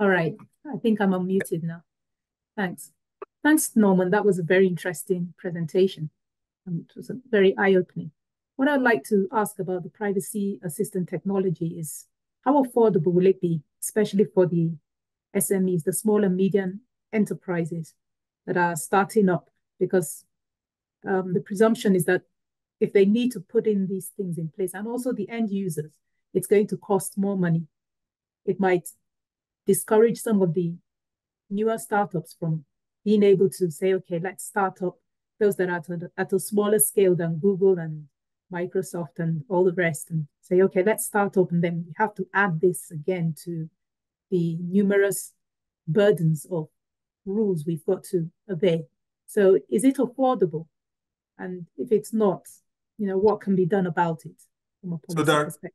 All right, I think I'm unmuted now. Thanks. Thanks, Norman. That was a very interesting presentation. and it was a very eye-opening. What I'd like to ask about the privacy assistant technology is how affordable will it be, especially for the SMEs, the small and medium enterprises that are starting up? Because um, the presumption is that if they need to put in these things in place, and also the end users, it's going to cost more money. It might discourage some of the newer startups from being able to say, okay, let's start up those that are at a, at a smaller scale than Google and Microsoft and all the rest, and say, okay, let's start up, and then we have to add this again to the numerous burdens of rules we've got to obey. So is it affordable? And if it's not, you know, what can be done about it from a policy So there, perspective?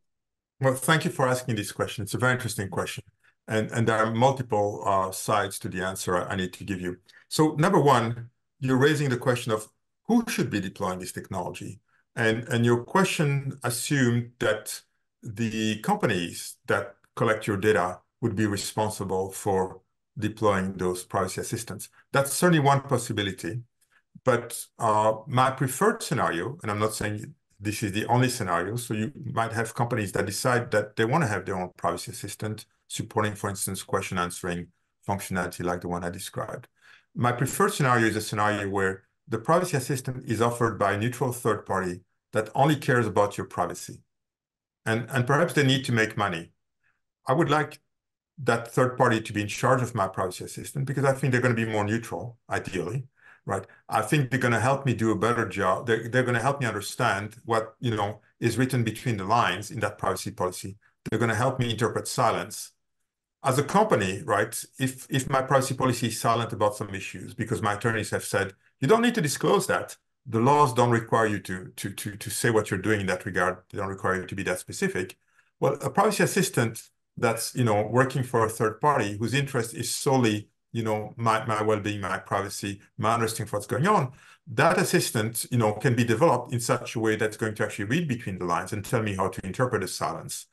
well, thank you for asking this question. It's a very interesting question. And, and there are multiple uh, sides to the answer I, I need to give you. So number one, you're raising the question of who should be deploying this technology? And, your question assumed that the companies that collect your data would be responsible for deploying those privacy assistants. That's certainly one possibility. But uh, my preferred scenario, and I'm not saying this is the only scenario, so you might have companies that decide that they want to have their own privacy assistant supporting, for instance, question answering functionality like the one I described. My preferred scenario is a scenario where the privacy assistant is offered by a neutral third party that only cares about your privacy. And, and perhaps they need to make money. I would like that third party to be in charge of my privacy assistant because I think they're going to be more neutral, ideally, right? I think they're going to help me do a better job. They're, they're going to help me understand what, you know, is written between the lines in that privacy policy. They're going to help me interpret silence. As a company, right, if, if my privacy policy is silent about some issues because my attorneys have said, you don't need to disclose that, the laws don't require you to, to, to, to say what you're doing in that regard. They don't require you to be that specific. Well, a privacy assistant that's, you know, working for a third party whose interest is solely, you know, my, my well-being, my privacy, my understanding of what's going on, that assistant, you know, can be developed in such a way that's going to actually read between the lines and tell me how to interpret the silence,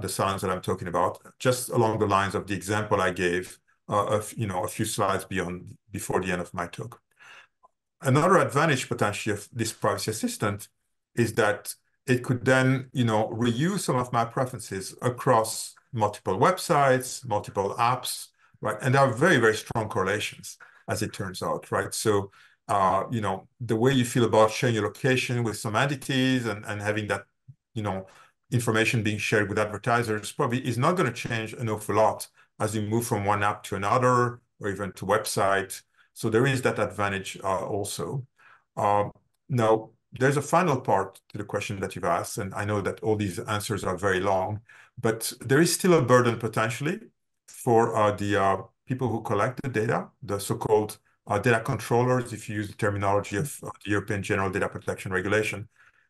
the silence that I'm talking about, just along the lines of the example I gave uh, of, you know, a few slides beyond before the end of my talk. Another advantage potentially of this privacy assistant is that it could then, you know, reuse some of my preferences across multiple websites, multiple apps, right? And there are very, very strong correlations, as it turns out, right? So, uh, you know, the way you feel about sharing your location with some entities and, and having that, you know, information being shared with advertisers probably is not going to change an awful lot as you move from one app to another or even to website. So there is that advantage uh, also. Uh, now, there's a final part to the question that you've asked, and I know that all these answers are very long, but there is still a burden potentially for uh, the uh, people who collect the data, the so-called data controllers, if you use the terminology of the European General Data Protection Regulation.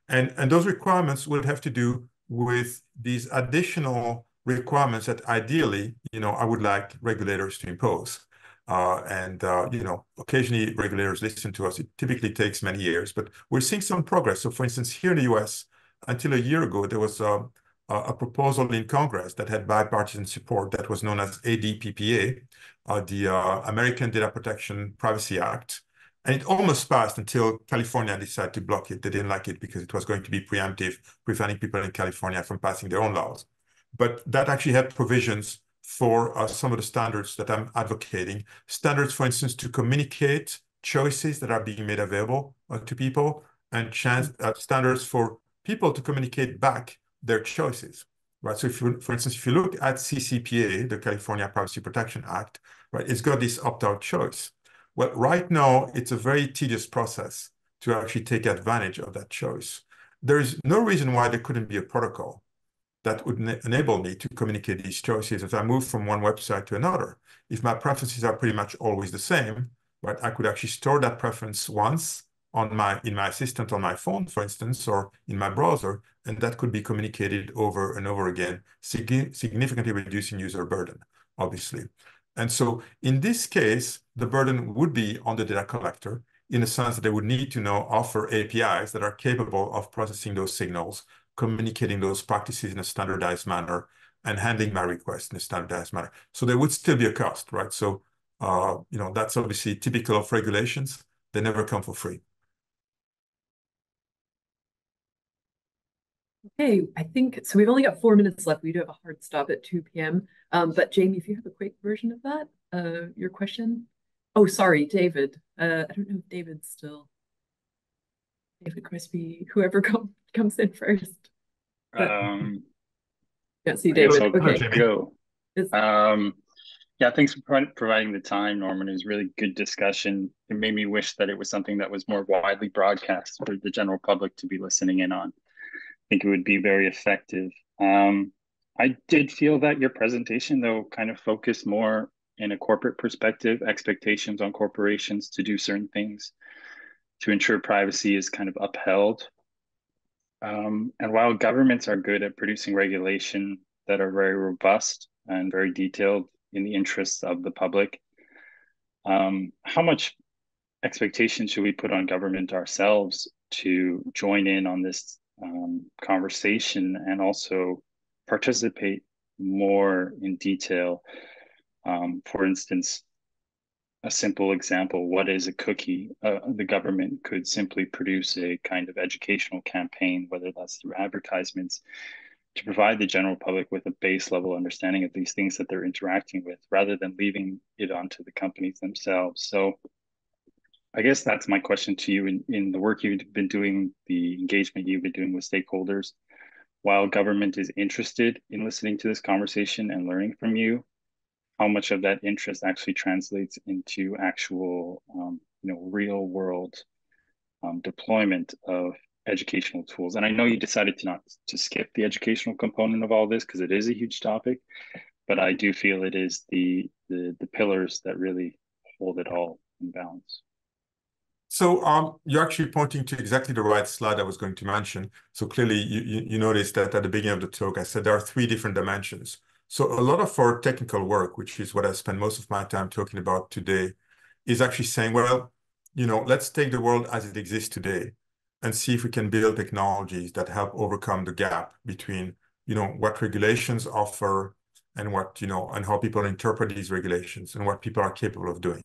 And, and those requirements would have to do with these additional requirements that ideally, you know, I would like regulators to impose. Uh, and, uh, you know, occasionally regulators listen to us. It typically takes many years, but we're seeing some progress. So for instance, here in the US, until a year ago, there was um, a proposal in Congress that had bipartisan support that was known as ADPPA, uh, the American Data Protection Privacy Act. And it almost passed until California decided to block it. They didn't like it because it was going to be preemptive, preventing people in California from passing their own laws. But that actually had provisions for uh, some of the standards that I'm advocating. Standards, for instance, to communicate choices that are being made available uh, to people, and chance, uh, standards for people to communicate back their choices, right? So if you, for instance, if you look at CCPA, the California Privacy Protection Act, right, it's got this opt-out choice. Well, right now, it's a very tedious process to actually take advantage of that choice. There is no reason why there couldn't be a protocol that would enable me to communicate these choices as I move from one website to another. If my preferences are pretty much always the same, right? I could actually store that preference once on my in my assistant on my phone, for instance, or in my browser, and that could be communicated over and over again, sig significantly reducing user burden, obviously. And so in this case, the burden would be on the data collector in the sense that they would need to now offer APIs that are capable of processing those signals, communicating those practices in a standardized manner, and handling my request in a standardized manner. So there would still be a cost, right? So, uh, you know, that's obviously typical of regulations. They never come for free. Okay, I think so. We've only got four minutes left. We do have a hard stop at 2 p.m. Um, but Jamie, if you have a quick version of that, uh, your question. Oh, sorry, David. Uh, I don't know if David's still. David Crispy, whoever come, comes in first. But, um, can't see David. Okay, go. Um, yeah, thanks for providing the time, Norman. It was really good discussion. It made me wish that it was something that was more widely broadcast for the general public to be listening in on I think it would be very effective. Um, I did feel that your presentation, though, kind of focused more in a corporate perspective, expectations on corporations to do certain things to ensure privacy is kind of upheld. Um, and while governments are good at producing regulation that are very robust and very detailed in the interests of the public, um, how much expectation should we put on government ourselves to join in on this um, conversation and also participate more in detail. Um, for instance, a simple example what is a cookie? Uh, the government could simply produce a kind of educational campaign, whether that's through advertisements, to provide the general public with a base level understanding of these things that they're interacting with rather than leaving it onto the companies themselves. So I guess that's my question to you in, in the work you've been doing, the engagement you've been doing with stakeholders. While government is interested in listening to this conversation and learning from you, how much of that interest actually translates into actual, um, you know, real world um, deployment of educational tools? And I know you decided to not to skip the educational component of all this because it is a huge topic, but I do feel it is the the, the pillars that really hold it all in balance. So um, you're actually pointing to exactly the right slide I was going to mention. So clearly you, you, you noticed that at the beginning of the talk, I said there are three different dimensions. So a lot of our technical work, which is what I spend most of my time talking about today, is actually saying, well, you know, let's take the world as it exists today and see if we can build technologies that help overcome the gap between, you know, what regulations offer and what, you know, and how people interpret these regulations and what people are capable of doing.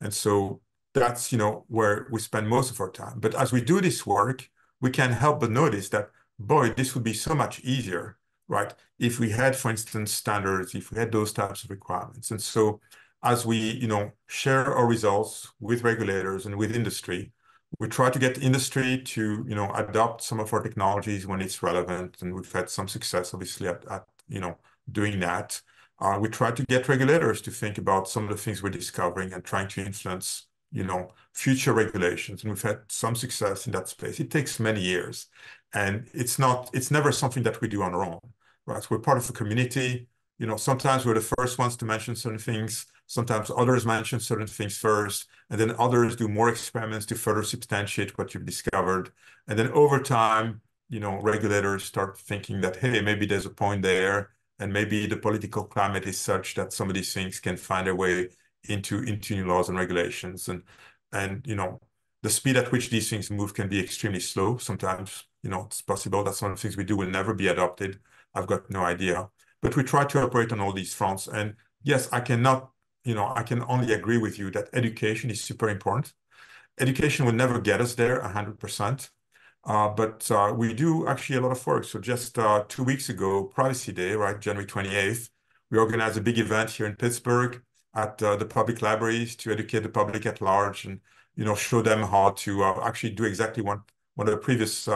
And so that's you know where we spend most of our time. But as we do this work, we can't help but notice that boy, this would be so much easier, right? If we had, for instance, standards, if we had those types of requirements. And so as we you know share our results with regulators and with industry, we try to get industry to you know adopt some of our technologies when it's relevant, and we've had some success obviously at, at you know doing that. Uh, we try to get regulators to think about some of the things we're discovering and trying to influence you know, future regulations, and we've had some success in that space. It takes many years, and it's not, it's never something that we do on our own, right? We're part of a community. You know, sometimes we're the first ones to mention certain things. Sometimes others mention certain things first, and then others do more experiments to further substantiate what you've discovered. And then over time, you know, regulators start thinking that, hey, maybe there's a point there, and maybe the political climate is such that some of these things can find their way into into new laws and regulations and and you know the speed at which these things move can be extremely slow sometimes you know it's possible that some of the things we do will never be adopted. I've got no idea. But we try to operate on all these fronts. And yes i cannot you know i can only agree with you that education is super important. Education will never get us there 100% uh, but uh, we do actually a lot of work. So just uh, two weeks ago privacy day right january 28th we organized a big event here in pittsburgh at uh, the public libraries to educate the public at large and you know show them how to uh, actually do exactly what one of the previous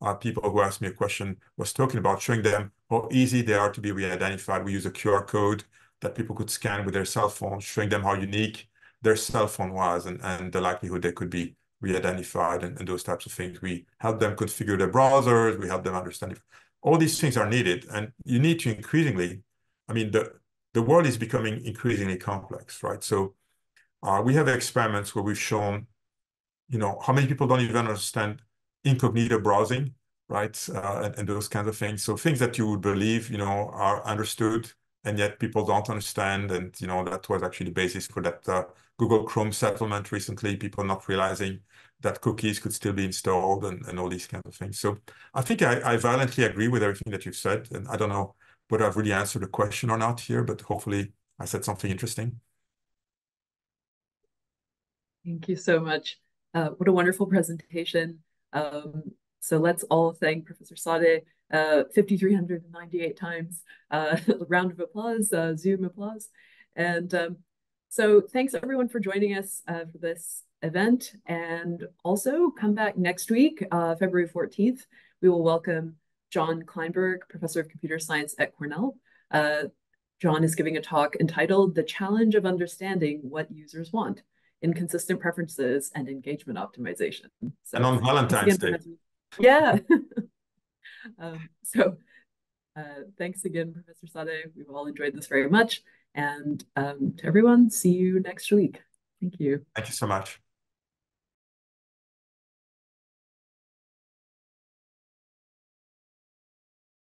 uh, people who asked me a question was talking about, showing them how easy they are to be re-identified. We use a QR code that people could scan with their cell phone, showing them how unique their cell phone was and, and the likelihood they could be re-identified and, and those types of things. We help them configure their browsers. We help them understand if all these things are needed. And you need to increasingly, I mean, the the world is becoming increasingly complex, right? So Uh, we have experiments where we've shown, you know, how many people don't even understand incognito browsing, right? Uh, and, and those kinds of things. So things that you would believe, you know, are understood and yet people don't understand. And, you know, that was actually the basis for that uh, Google Chrome settlement recently, people not realizing that cookies could still be installed and, and all these kinds of things. So I think I, I violently agree with everything that you've said. And I don't know whether I've really answered the question or not here, but hopefully I said something interesting. Thank you so much. Uh, what a wonderful presentation. Um, so let's all thank Professor Sadeh uh, 5,398 times. Uh, round of applause, uh, Zoom applause. And um, so thanks everyone for joining us uh, for this event. And also come back next week, uh, February 14th. We will welcome Jon Kleinberg, Professor of Computer Science at Cornell. Uh, Jon is giving a talk entitled The Challenge of Understanding What Users Want, Inconsistent Preferences and Engagement Optimization. So, and on Valentine's Day. Yeah. um, so uh, thanks again, Professor Sadeh. We've all enjoyed this very much. And um, to everyone, see you next week. Thank you. Thank you so much.